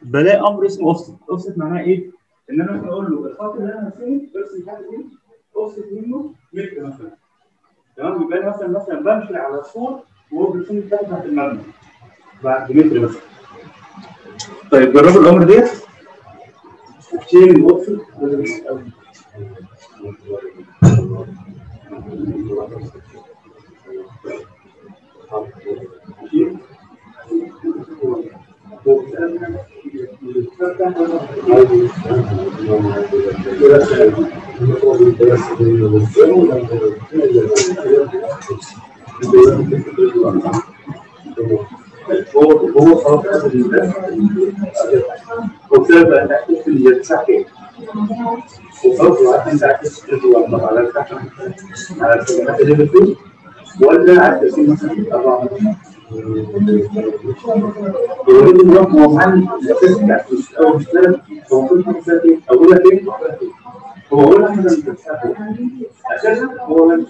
بلاقي أمر اسمه أوفست. أوفست معناه إيه؟ إن أنا أقول له الخط اللي أنا هرسمه برسم الحاجة دي أوفست منه متر مثلا. تمام؟ يبقى أنا مثلا مثلا بمشي على السور وهو بيرسم لي الحاجة بتاعت المبنى بعد متر مثلا طيب جربوا الامر ديت تشيل الاوفست هو هو خلاص هذا الناس وبسبب ان احس ان يتسع وخلاص وعارف تعكس الوضع على على الكلمات اللي بتقول ولا عكس مثلا أربعة يريد ان هو محل أساس تعكس أو مش لازم هو كل حاجة إيه أقول لك إيه هو أقول لك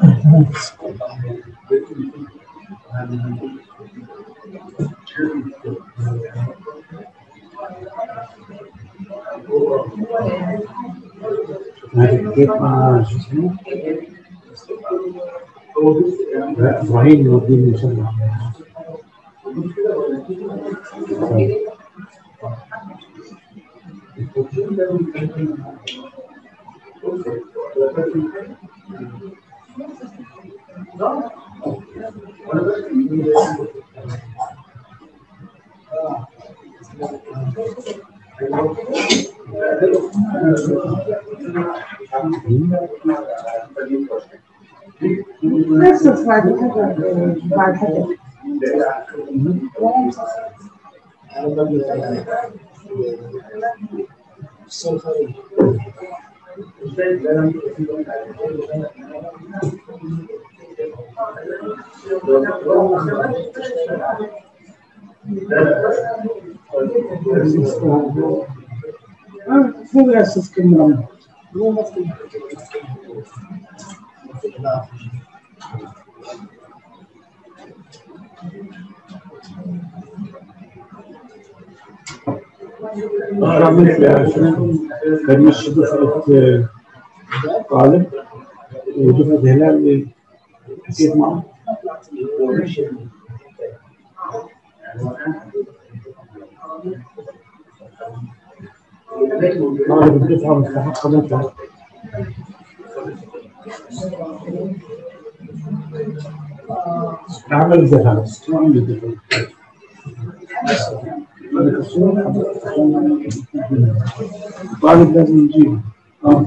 boots. Надо где положить. А, هو أساس كلمه عملت كان مش دفعة طالب ودفعة هلال حكيت معه عمل الدفعة ما عمل الدفعة طالب لازم نجيبه آه.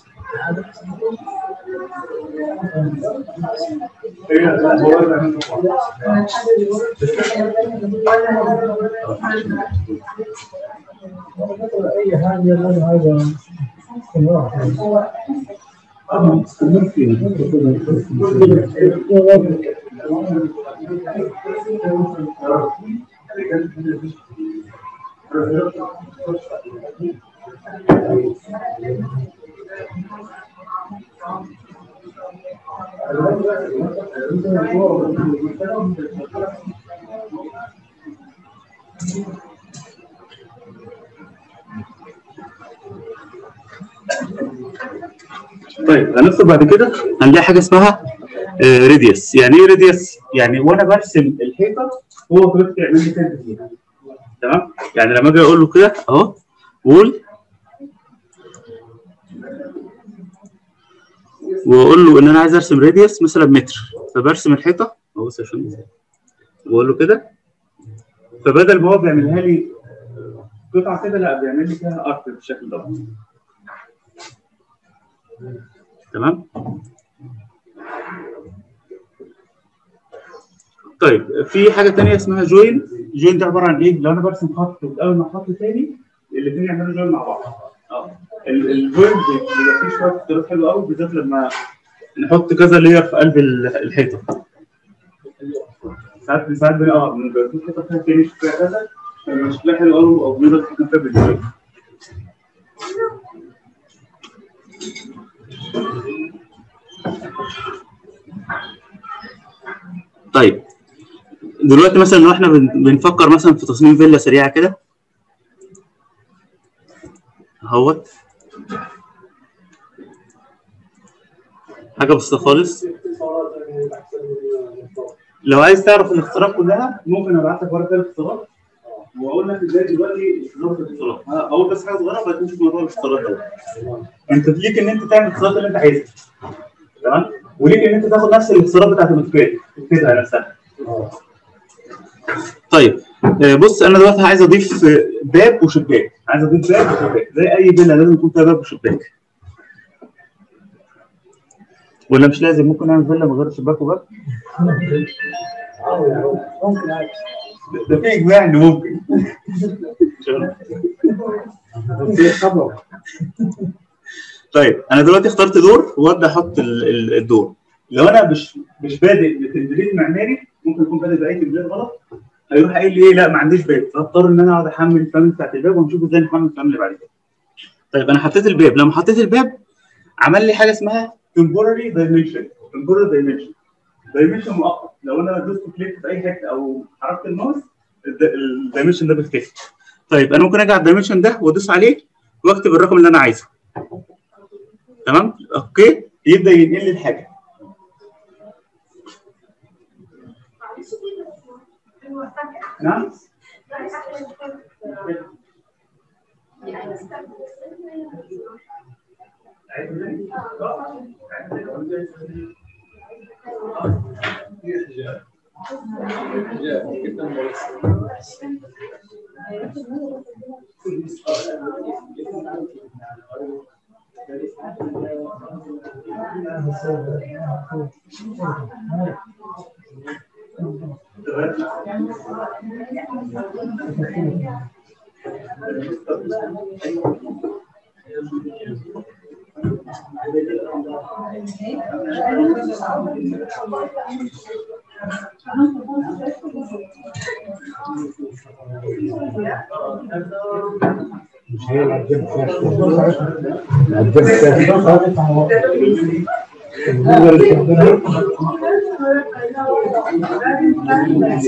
اي حاجة استمر طيب هندخل بعد كده هنلاقي حاجة اسمها radius يعني إيه radius؟ يعني وأنا برسم الحيطة هو كمان يعمل لي كده تمام؟ يعني لما أجي أقول له كده أهو wall وأقول له إن أنا عايز أرسم radius مثلا متر. فبرسم الحيطة. أهو عشان وأقول له كده. فبدل ما هو بيعملها لي قطعة كده لا بيعمل لي فيها arc بالشكل ده. تمام؟ طيب في حاجة ثانية اسمها join join ده عبارة عن إيه؟ لو أنا برسم خط وبتقابل مع خط ثاني الاثنين يعملوا join مع بعض. آه. ال- ال join بيبقى فيه شوية اختيارات حلوة قوي بالذات لما نحط كذا layer في قلب ال- الحيطة. ساعات ساعات بنبقى آه بنبقى في حيطه فيها تاني فيها كذا بيبقى شكلها حلو قوي أو بنقدر نتحكم فيها بال join طيب دلوقتي مثلا لو إحنا بن- بنفكر مثلا في تصميم فيلا سريعة كده اهوت حاجة بسيطة خالص. لو عايز تعرف الاختيارات كلها ممكن أبعت لك ورقة الاختيارات وأقول لك إزاي دلوقتي اختيارات الاختيارات أنا أقول بس حاجة صغيرة بعدين نشوف موضوع الاختيارات ده. أنت ليك إن أنت تعمل الاختيارات اللي أنت عايزها تمام؟ وليك إن أنت تاخد نفس الاختيارات بتاعت المتفق تكتبها نفسها. طيب آه، بص أنا دلوقتي عايز أضيف باب وشباك عايز أضيف باب وشباك زي أي فيلا لازم يكون فيها باب وشباك ولا مش لازم؟ ممكن نعمل فيلا من غير شباك وباب؟ ممكن ده في إجماع ان ممكن. طيب أنا دلوقتي اخترت door وأبدأ أحط ال- ال- ال door. لو أنا مش مش بادئ بتمرين معماري ممكن يكون بادئ بأي تمرين غلط. هيروح قايل لي إيه؟ لا ما عنديش باب. فاضطر إن أنا أقعد أحمل ال family بتاعت الباب ونشوف إزاي نحمل ال family بعد كده. طيب أنا حطيت الباب. لما حطيت الباب عمل لي حاجة اسمها temporary dimension. temporary dimension. dimension مؤقت. لو أنا دوست click في أي حتة أو حركت الماوس ال dimension ده بيختفي طيب أنا ممكن أجي على ال dimension ده وأدوس عليه وأكتب الرقم اللي أنا عايزه. تمام؟ okay؟ يبدأ ينقل لي الحاجة. نعم جاء جدا مش هي اللي هتجيب هتجيب خلاص بس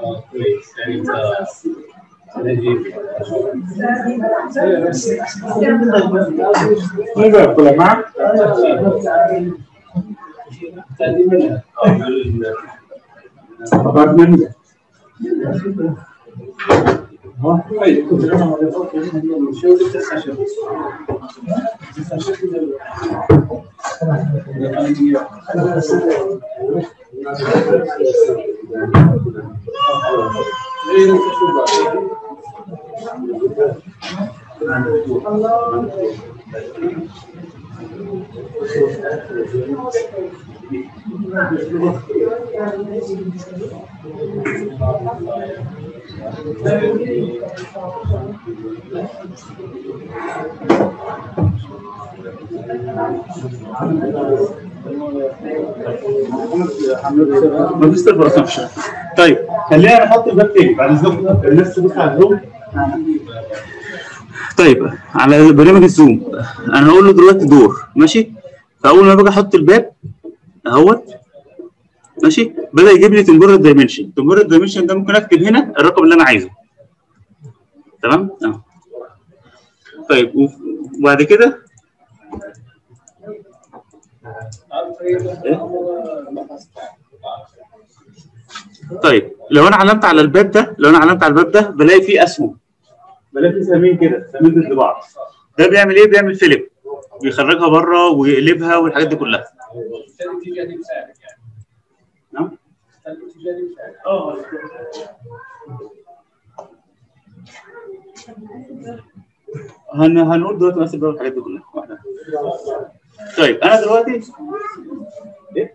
آه كويس يعني انت نجيب ماذا يقول معك؟ مفيش perception طيب خلينا نحط تاني. بعد اذنكم الناس تبص على ال Zoom. طيب على برنامج ال Zoom. أنا هقول له دلوقتي door. ماشي؟ فأول ما باجي أحط الباب أهوت. ماشي؟ بدأ يجيب لي temporary dimension temporary dimension ده ممكن أكتب هنا الرقم اللي أنا عايزه. تمام؟ آه. طيب وبعد كده؟ طيب لو أنا علمت على الباب ده لو أنا علمت على الباب ده بلاقي فيه أسهم. بلاقي فيه سهمين كده سهمين ضد بعض. ده بيعمل إيه؟ بيعمل فيلم بيخرجها بره ويقلبها والحاجات دي كلها الاتجاه دي بتساعدك يعني نعم هن هنقول دلوقتي مثلا بقى الحاجات دي كلها. واحدة. طيب أنا دلوقتي إيه؟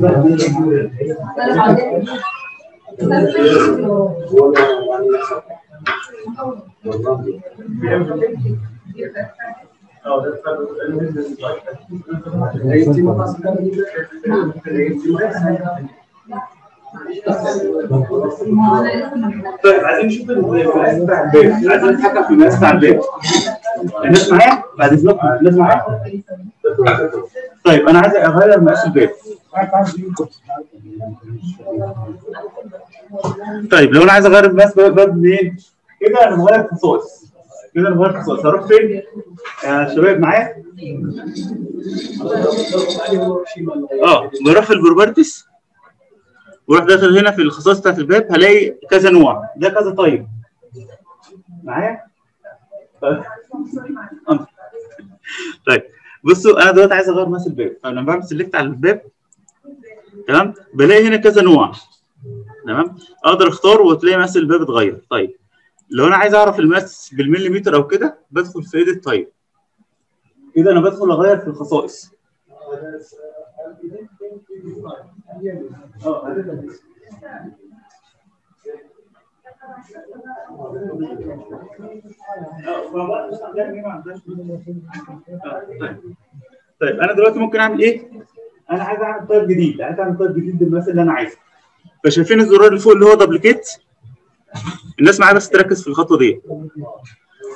ما عنديش طيب عايزين نشوف المقاس بتاع الباب عايزين نتحكم في المقاس بتاع الباب الناس معايا بعد اذنكم الناس معايا طيب أنا عايز اغير مقاس الباب طيب لو أنا عايز أغير المقاس باب باب منين؟ كده أنا بغير خصائص كده أنا بغير خصائص هروح فين؟ يا شباب معايا؟ آه بروح في ال properties وأروح داخل هنا في الخصائص بتاعت الباب هلاقي كذا نوع. ده كذا طيب. معايا؟ طيب. طيب. بصوا أنا دلوقتي عايز أغير مقاس الباب. فلما بعمل select على الباب تمام؟ بلاقي هنا كذا نوع. تمام؟ أقدر أختار وتلاقي مقاس الباب اتغير. طيب. لو أنا عايز أعرف المقاس بالمليمتر أو كده بدخل في edit طيب كده أنا بدخل أغير في الخصائص. طيب أنا دلوقتي ممكن أعمل إيه؟ أنا عايز أعمل طيب جديد عايز أعمل طيب جديد بالمثل اللي أنا عايزه. فشايفين الزرار اللي فوق اللي هو دبليكيت الناس معايا بس تركز في الخطوة دي.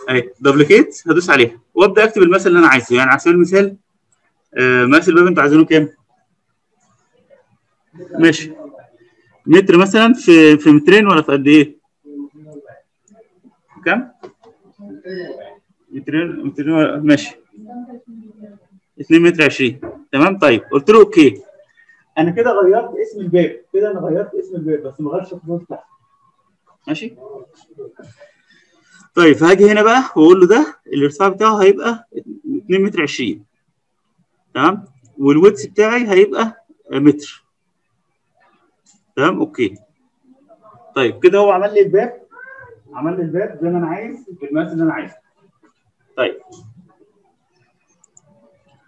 أهي دبليكيت هدوس عليها. وأبدأ أكتب المثل اللي أنا عايزه. يعني على سبيل المثال آه مقاس الباب أنتوا عايزينه كام؟ ماشي. متر مثلا في في مترين ولا في قد إيه؟ كام؟ مترين مترين ماشي. 2 متر 20 تمام؟ طيب قلت له okay. أنا كده غيرت اسم الباب. كده أنا غيرت اسم الباب بس ما غيرتش الخصائص بتاعته ماشي؟ طيب فهاجي هنا بقى وأقول له ده الارتفاع بتاعه هيبقى 2 متر 20 تمام؟ وال width بتاعي هيبقى متر. تمام؟ okay. طيب كده هو عمل لي الباب. عمل لي الباب زي ما أنا عايز بالمقاس اللي أنا عايزه. طيب.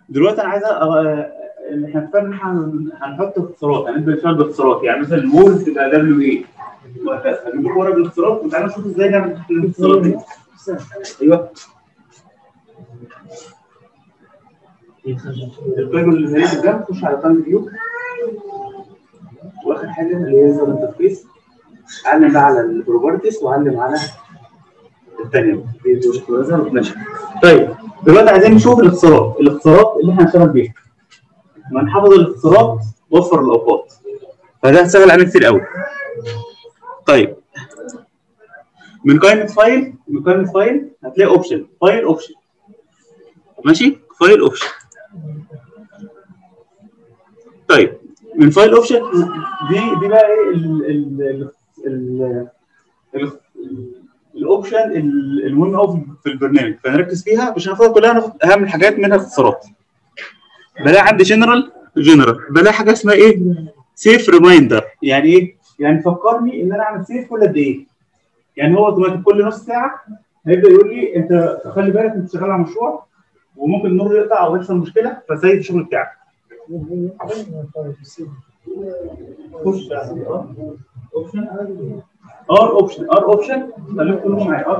دلوقتي أنا عايز إن إحنا اتفقنا إن إحنا هن- هنحط اختصارات. هنبدا نشتغل باختصارات. يعني مثلا الوول تبقى دبليو إيه وهكذا هنجيب ورق بالاختصارات وتعالوا نشوف إزاي نعمل الاختصارات دي. أيوه. القائمه اللي هي قدام خش على قائمه واخر حاجة اللي هي user interface علم بقى على ال properties وعلم على الثانية ماشي. طيب دلوقتي عايزين نشوف الاختصارات الاختصارات اللي إحنا هنشتغل بيها لما نحفظ الاختصارات وفر الأوقات. فده هشتغل عليه كتير قوي. طيب. من قائمة file من قائمة file هتلاقي option file option ماشي؟ file option طيب. من file option دي دي بقى إيه ال ال ال ال ال option ال- المهم قوي في البرنامج. فنركز فيها مش هناخدها كلها هناخد اهم الحاجات منها اختصارات. بلاقي عندي general general بلاقي حاجة اسمها إيه؟ save reminder يعني إيه؟ يعني فكرني ان أنا اعمل save كل قد إيه؟ يعني هو اوتوماتيك كل نص ساعة هيبدأ يقول لي انت خلي بالك انت شغال على مشروع وممكن النور يقطع أو يحصل مشكلة فسيب الشغل بتاعك. خش ار اوبشن ار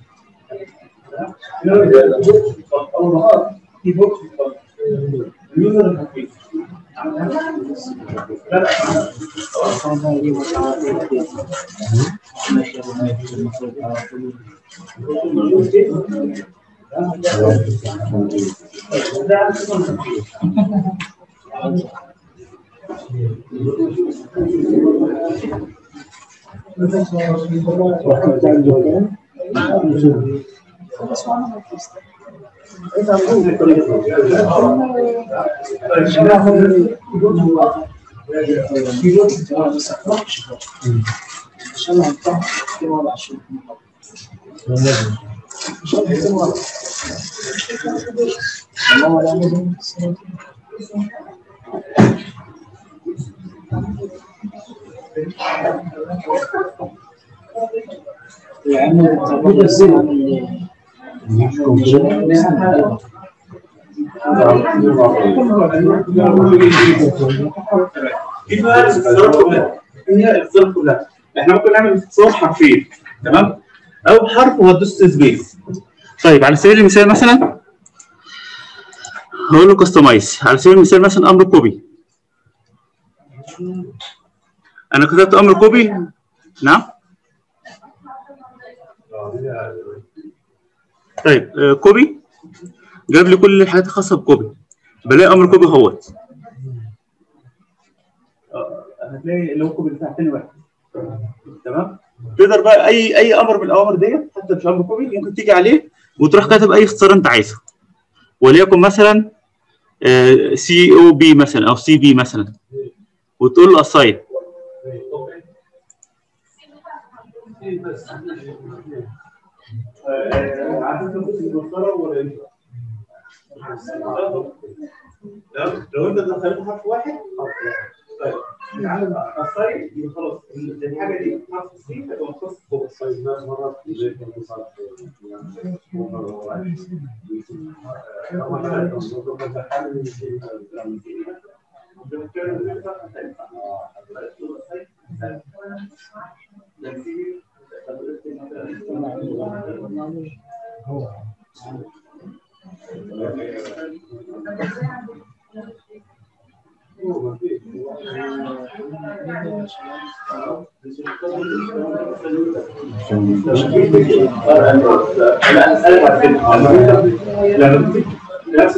You know, the books become all the books become the user interface. Thank you. eu sou anarquista. piloto de uma sacrótica, chama então que eu acho. لأنه تبدأ دي بقى الصور كلها هي كلها إحنا ممكن نعمل صور حرفين تمام أو حرف وهتدوس space طيب على سبيل المثال مثلا هقول له customize على سبيل المثال مثلا أمر copy. أنا كتبت أمر copy. نعم. طيب آه، copy جاب لي كل الحاجات الخاصة ب copy. بلاقي أمر copy اهوت آه، هتلاقي اللي هو copy بتاع تاني واحد. تمام؟ تقدر بقى أي أي أمر من الاوامر ديت حتى مش أمر copy ممكن تيجي عليه وتروح كاتب أي اختصار أنت عايزه. وليكن مثلا C أو P مثلا أو CP مثلا وتقول له assign لو انت دخلت حرف واحد طيب بقى الصيد خلاص الحاجة دي حرف ال C هتبقى مخصص فوق نفس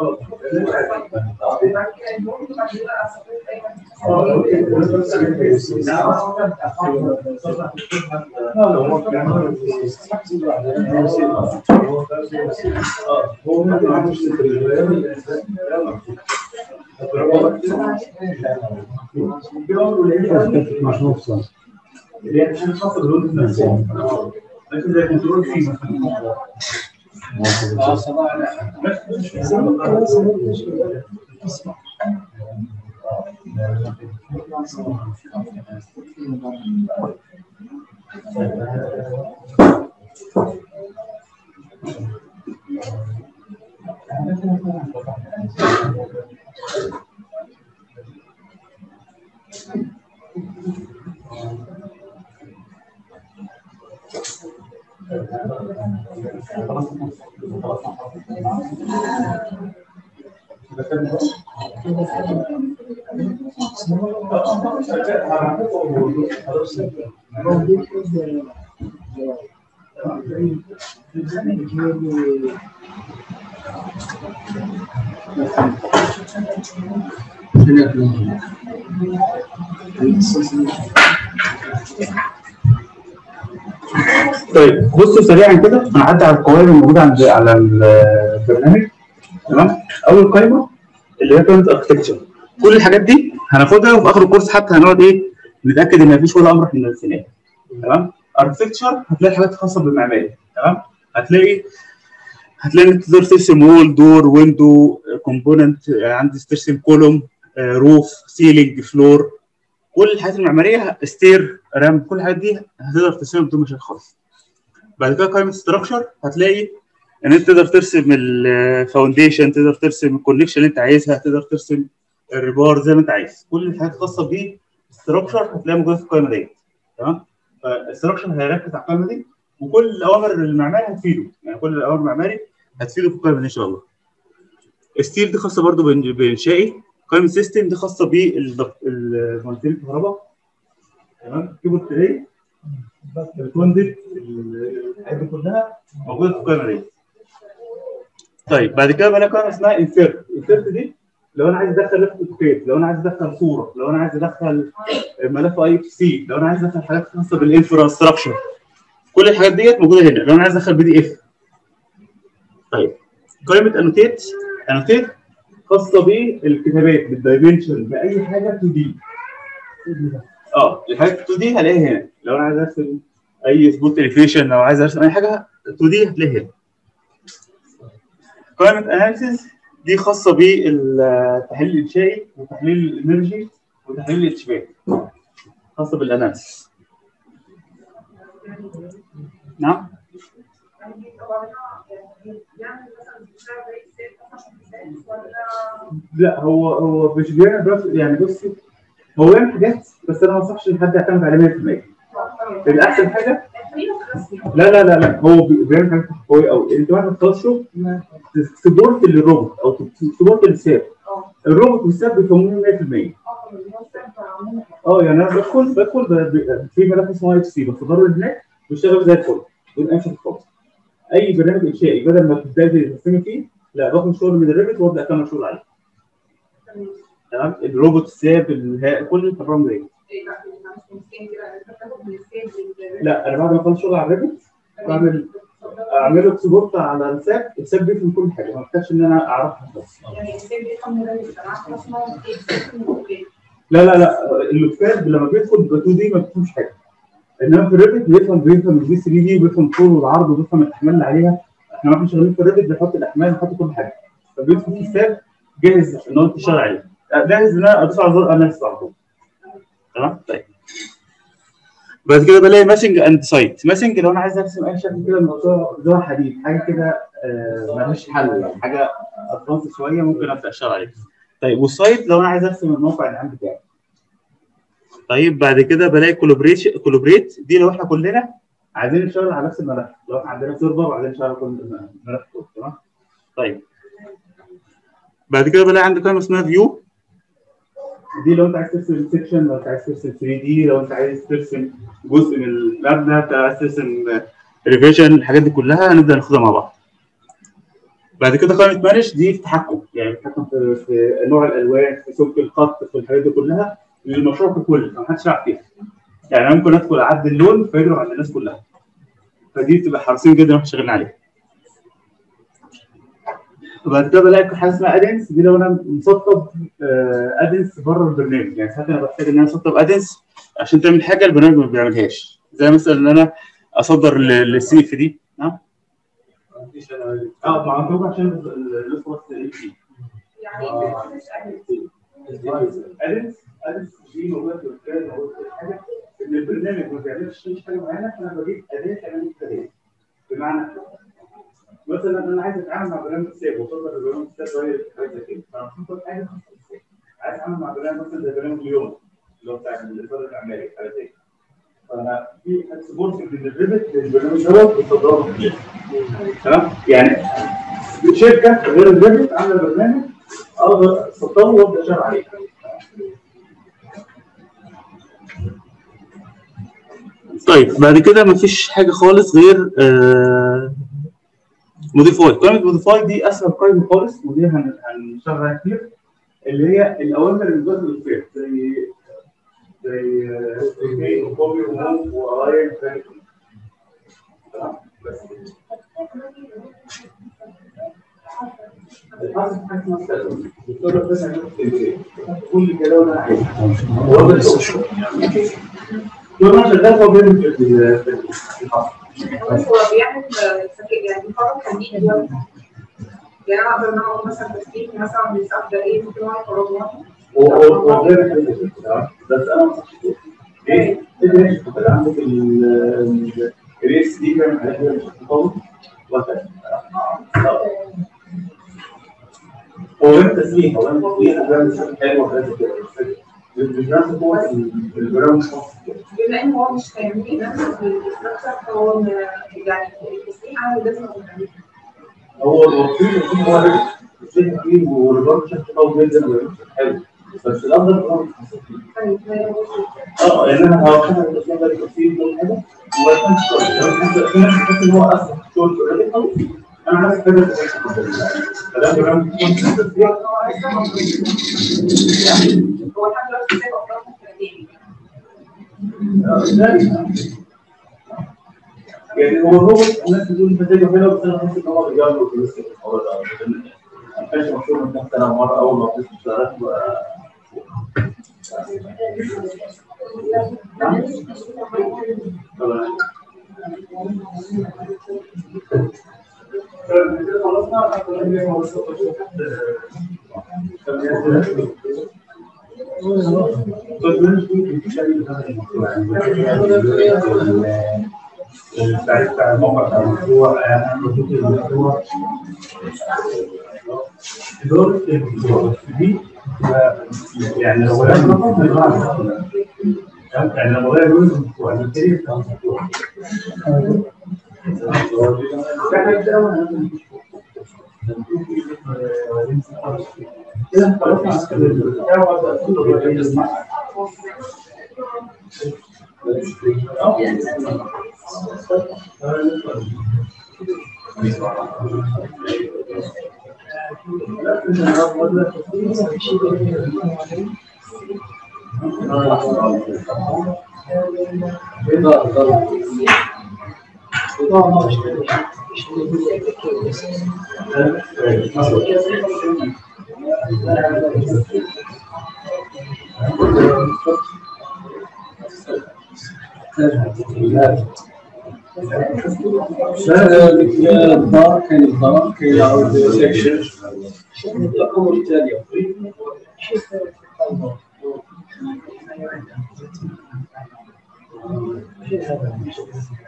مثلا الاتصال مثلا الاتصال كلها هتلاقي خالص اسمها سموت والبوت مش تعمل سموت ممكن بقى الناس بدأت مش نفسه اللي هي عشان خاطر الرول نفسه لكن زي كنترول فيه مثلا طيب بصوا سريعا كده. هنعدي على القوائم الموجودة عند على البرنامج. تمام؟ أول قائمة اللي هي قائمه architecture كل الحاجات دي هناخدها وفي آخر ال course حتى هنقعد إيه نتأكد إن مفيش ولا أمر إحنا نسيناه تمام؟ architecture هتلاقي حاجات خاصة بالمعماري. تمام؟ هتلاقي هتلاقي إنك تقدر ترسم wall door window component عندي ترسم column roof ceiling floor كل الحاجات المعمارية stair ramp كل الحاجات دي هتقدر ترسمها بدون مشاكل خالص. بعد كده قائمه structure هتلاقي إن أنت تقدر ترسم ال foundation تقدر ترسم ال connection اللي أنت عايزها تقدر ترسم ال rebar زي ما أنت عايز. كل الحاجات الخاصة بال structure هتلاقيها موجودة في القائمه ديت تمام؟ فال structure هيركز على القائمه دي وكل الأوامر المعماري هتفيده. يعني كل الأوامر المعماري هتفيده في القائمه دي إن شاء الله. steel دي خاصة برضو بالإنشائي قائمه system دي خاصة بالمواتير الكهرباء. تمام؟ cable tray ال conduit الحاجات دي كلها موجودة في القائمه دي طيب بعد كده بقى لنا قائمه اسمها insert insert دي لو أنا عايز أدخل AutoCAD لو أنا عايز أدخل صورة لو أنا عايز أدخل ملف IFC لو أنا عايز أدخل حاجات خاصة بال infrastructure كل الحاجات ديت موجودة هنا. لو أنا عايز أدخل PDF طيب. قائمة annotate annotate خاصة بالكتابات بال dimension بأي حاجة 2 D آه الحاجات 2 D هلاقيها هنا. لو أنا عايز أرسم أي spot elevation لو عايز أرسم أي حاجة 2 D هتلاقيها هنا. قائمه analysis دي خاصة بالتحليل الإنشائي وتحليل ال energy وتحليل الاشباك خاصة بال analysis. نعم؟ لا هو هو مش بيعمل يعني بصي هو بيعمل حاجات بس أنا ما أنصحش إن حد يعتمد عليه 100% الأحسن حاجة؟ لا لا لا لا هو بي- بيعمل حاجات قويه قوي أنت واحد شغل export لل Robot أو export لل SAP ال Robot وال SAP بيفهموه 100% آه يعني أنا بدخل بدخل في ملف اسمه IFC بفضله هناك بيشتغل زي الفل. بدون اي خالص. أي برنامج إنشائي بدل ما تبدأي ترسمي فيه لا باخد شغل من ال Revit وابدأ أكمل شغل عليه. تمام؟ ال Robot ال SAP كل البرامج دي لا أنا بعد ما أخلص شغل على ال Revit بعمل أعمله export على ال SAP ال SAP بيفهم كل حاجة ما محتاجش إن أنا أعرفها بس لا لا لا ال AutoCAD لما بيدخل ب 2D ما بيفهمش حاجة. إنما في ال Revit بيفهم بيفهم ال 3D وبيفهم الطول والعرض وبيفهم الأحمال اللي عليها. إحنا وإحنا شغالين في ال Revit بنحط الأحمال بنحط كل حاجة. فبيدخل في ال SAP جاهز إن هو تشتغل عليه. جاهز إن أنا أدوس على زر analysis على طول تمام؟ طيب. بعد كده بلاقي massing and site massing لو أنا عايز أرسم أي شكل كده موضوع موضوع حديد. حاجة كده آه، ملهاش حل يعني. حاجة advanced شوية ممكن أبدأ أشتغل عليها. طيب وال site لو أنا عايز أرسم الموقع العام بتاعي طيب بعد كده بلاقي collaboration collaborate دي لو إحنا كلنا عايزين نشتغل على نفس الملف. لو عندنا server وعايزين نشتغل على كل كله تمام؟ طيب. بعد كده بلاقي عندي قائمه اسمها view دي لو انت عايز ترسم section لو انت عايز ترسم 3D لو انت عايز ترسم جزء من المبنى انت عايز ترسم revision الحاجات دي كلها هنبدا ناخدها مع بعض. بعد كده قائمه manage دي التحكم يعني التحكم في, في نوع الألوان في سمك الخط في الحاجات دي كلها. للمشروع ككل ما حدش يعرف فيها. يعني أنا ممكن ادخل اعدل اللون فيجروا عند الناس كلها فدي بتبقى حريصين جدا وإحنا شغالين عليها وبعد كده بلاقي حاجة اسمها add-ins دي لو أنا مسطب آه، add-ins بره البرنامج يعني ساعات أنا بحتاج ان أنا اسطب add-ins عشان تعمل حاجة البرنامج ما بيعملهاش زي مثلا ان أنا اصدر للسي اف دي نعم آه مع مكتوب عشان الريسبونس ال سي ادنس ادنس دي موجوده في الكتاب موجوده في حاجة ان البرنامج ما بيعملش حاجة معينه فأنا بجيب أداة تعمل أداة. بمعنى مثلا أنا عايز أتعامل مع برنامج سيب وصدر برنامج سيب رايح حاجة كده فأنا بحط حاجة عايز أتعامل مع برنامج مثلا زي برنامج اليوم اللي هو بتاع الاصدار الاعمالي حاجة زي فأنا في سبورت من للبرنامج دوت تمام؟ يعني شركة غير الريبت عاملة برنامج أقدر اسطبه وأبدأ أشتغل عليه. طيب بعد كده مفيش حاجة خالص غير آه موديفاي قائمه موديفاي دي أسهل قائمه خالص ودي هن- هنشتغل عليها كتير. اللي هي الأوامر اللي جوه الفير زي زي و copy و move و align تمام؟ بس. كل اللي أنا عايزه هو بيعمل في ال- في الحاصل هو بيعمل يعني بيخرج تمرين يعني أنا أقدر أنا أقول مثلا تسليم مثلا بيساعد ده إيه ممكن هو يخرجه هو هو غير الحل تمام بس أنا. ليه؟ ليه؟ انت عندك ال- الريس دي آه. هو غير تسليم هو شغل حلو وحاجات كده بما ان هو مش هيعمل نفس الاستراكشر فهو يعني التسليم عامل لازم هو الوصيل يكون هو الشيء كبير شكل قوي جدا حلو بس الافضل ما آه لأن أنا هوصلها للاسلوب ده كتير كل حاجة في ناس بتحس ان هو أصلا شغل في أنا بس كده هو افراد سنتين يعني هو الروبوت الناس بتقول نتائجه حلوة بس أنا حاسس ان هو رجال وفلوس في الحوار ده ما كانش مشهور من كام سنه مره اول ما بتسمع اشتغلت بتاع بتاع الموقع بتاع المشروع المشروع دول دي يعني لو يعني لو غير جزء من المشروع بتاع سيكشن الأمور التالية مهندس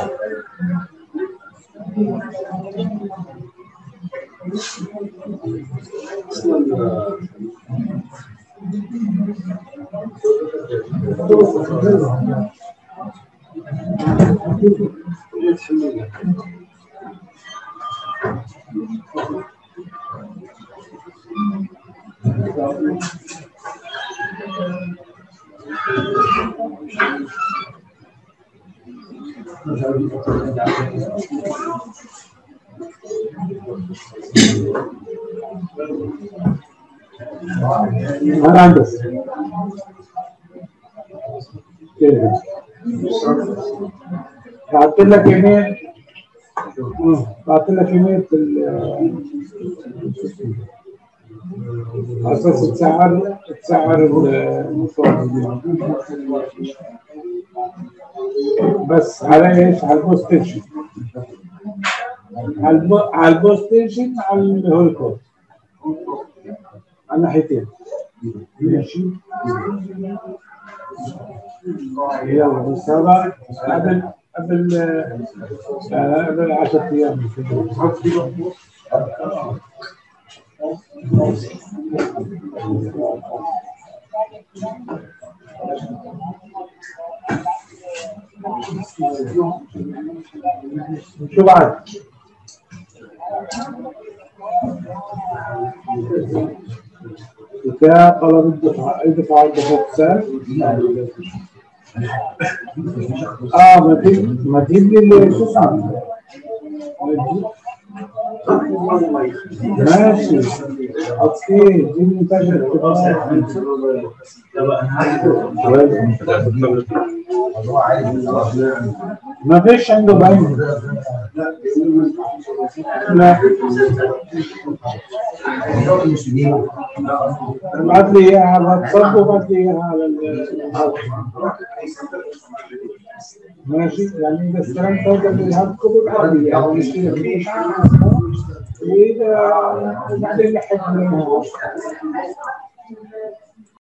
Gracias. كده لك ايميل. بعت لك ايميل في على أساس تسعر تسعر بس على إيش؟ على البوست ستيشن على البو- على الهوليكوست على ناحيتين ماشي. يلا بس هذا قبل آه، قبل 10 أيام شو بعد؟ كتاب طلب الدفعة الدفعة الدفعة السنة آه ما تجيب ما تجيب لي اللي شو اسمه ماشي أوكي تاجر ما فيش عنده باين لا ابعت لي اياها على الواتساب وابعت لي اياها على ماشي يعني ال hard copy ابعت لي اياها مشكله فيش واذا بعدين لحق منها